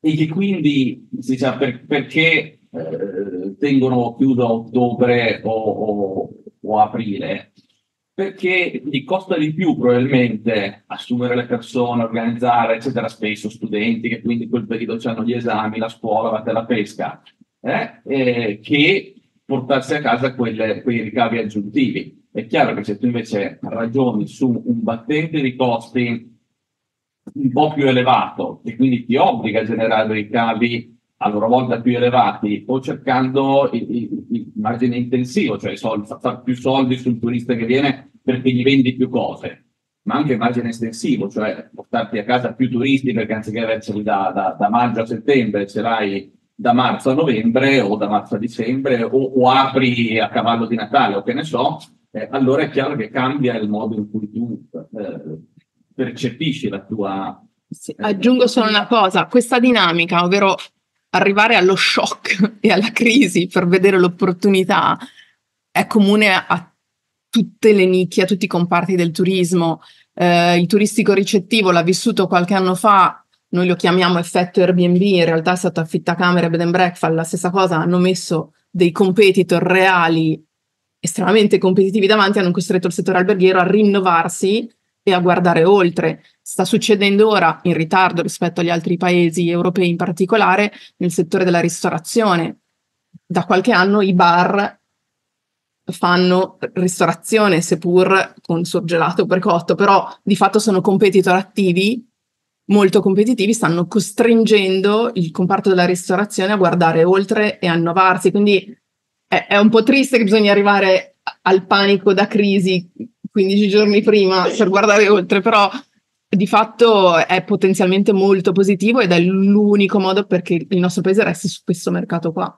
S3: e che quindi si sa per, perché eh, tengono chiuso a ottobre o, o, o aprile perché gli costa di più probabilmente assumere le persone, organizzare, eccetera, spesso studenti che quindi quel periodo hanno gli esami, la scuola, la pesca, eh? Eh, che portarsi a casa quelle, quei ricavi aggiuntivi. È chiaro che se tu invece ragioni su un battente di costi un po' più elevato e quindi ti obbliga a generare ricavi a loro volta più elevati o cercando il, il, il margine intensivo, cioè fare più soldi sul turista che viene perché gli vendi più cose, ma anche il margine estensivo, cioè portarti a casa più turisti perché anziché averceli da, da, da maggio a settembre ce l'hai da marzo a novembre o da marzo a dicembre o, o apri a cavallo di Natale o che ne so, eh, allora è chiaro che cambia il modo in cui tu eh, percepisci la tua...
S6: Sì, aggiungo solo una cosa, questa dinamica, ovvero arrivare allo shock e alla crisi per vedere l'opportunità, è comune a tutte le nicchie, a tutti i comparti del turismo. Eh, il turistico ricettivo l'ha vissuto qualche anno fa, noi lo chiamiamo effetto Airbnb, in realtà è stato affittacamere, bed and breakfast, la stessa cosa, hanno messo dei competitor reali estremamente competitivi davanti, hanno costretto il settore alberghiero a rinnovarsi e a guardare oltre. Sta succedendo ora, in ritardo rispetto agli altri paesi europei in particolare, nel settore della ristorazione. Da qualche anno i bar fanno ristorazione, seppur con surgelato precotto, però di fatto sono competitor attivi, molto competitivi, stanno costringendo il comparto della ristorazione a guardare oltre e a innovarsi. Quindi è, è un po' triste che bisogna arrivare al panico da crisi 15 giorni prima per guardare oltre, però di fatto è potenzialmente molto positivo ed è l'unico modo perché il nostro paese resti su questo mercato qua.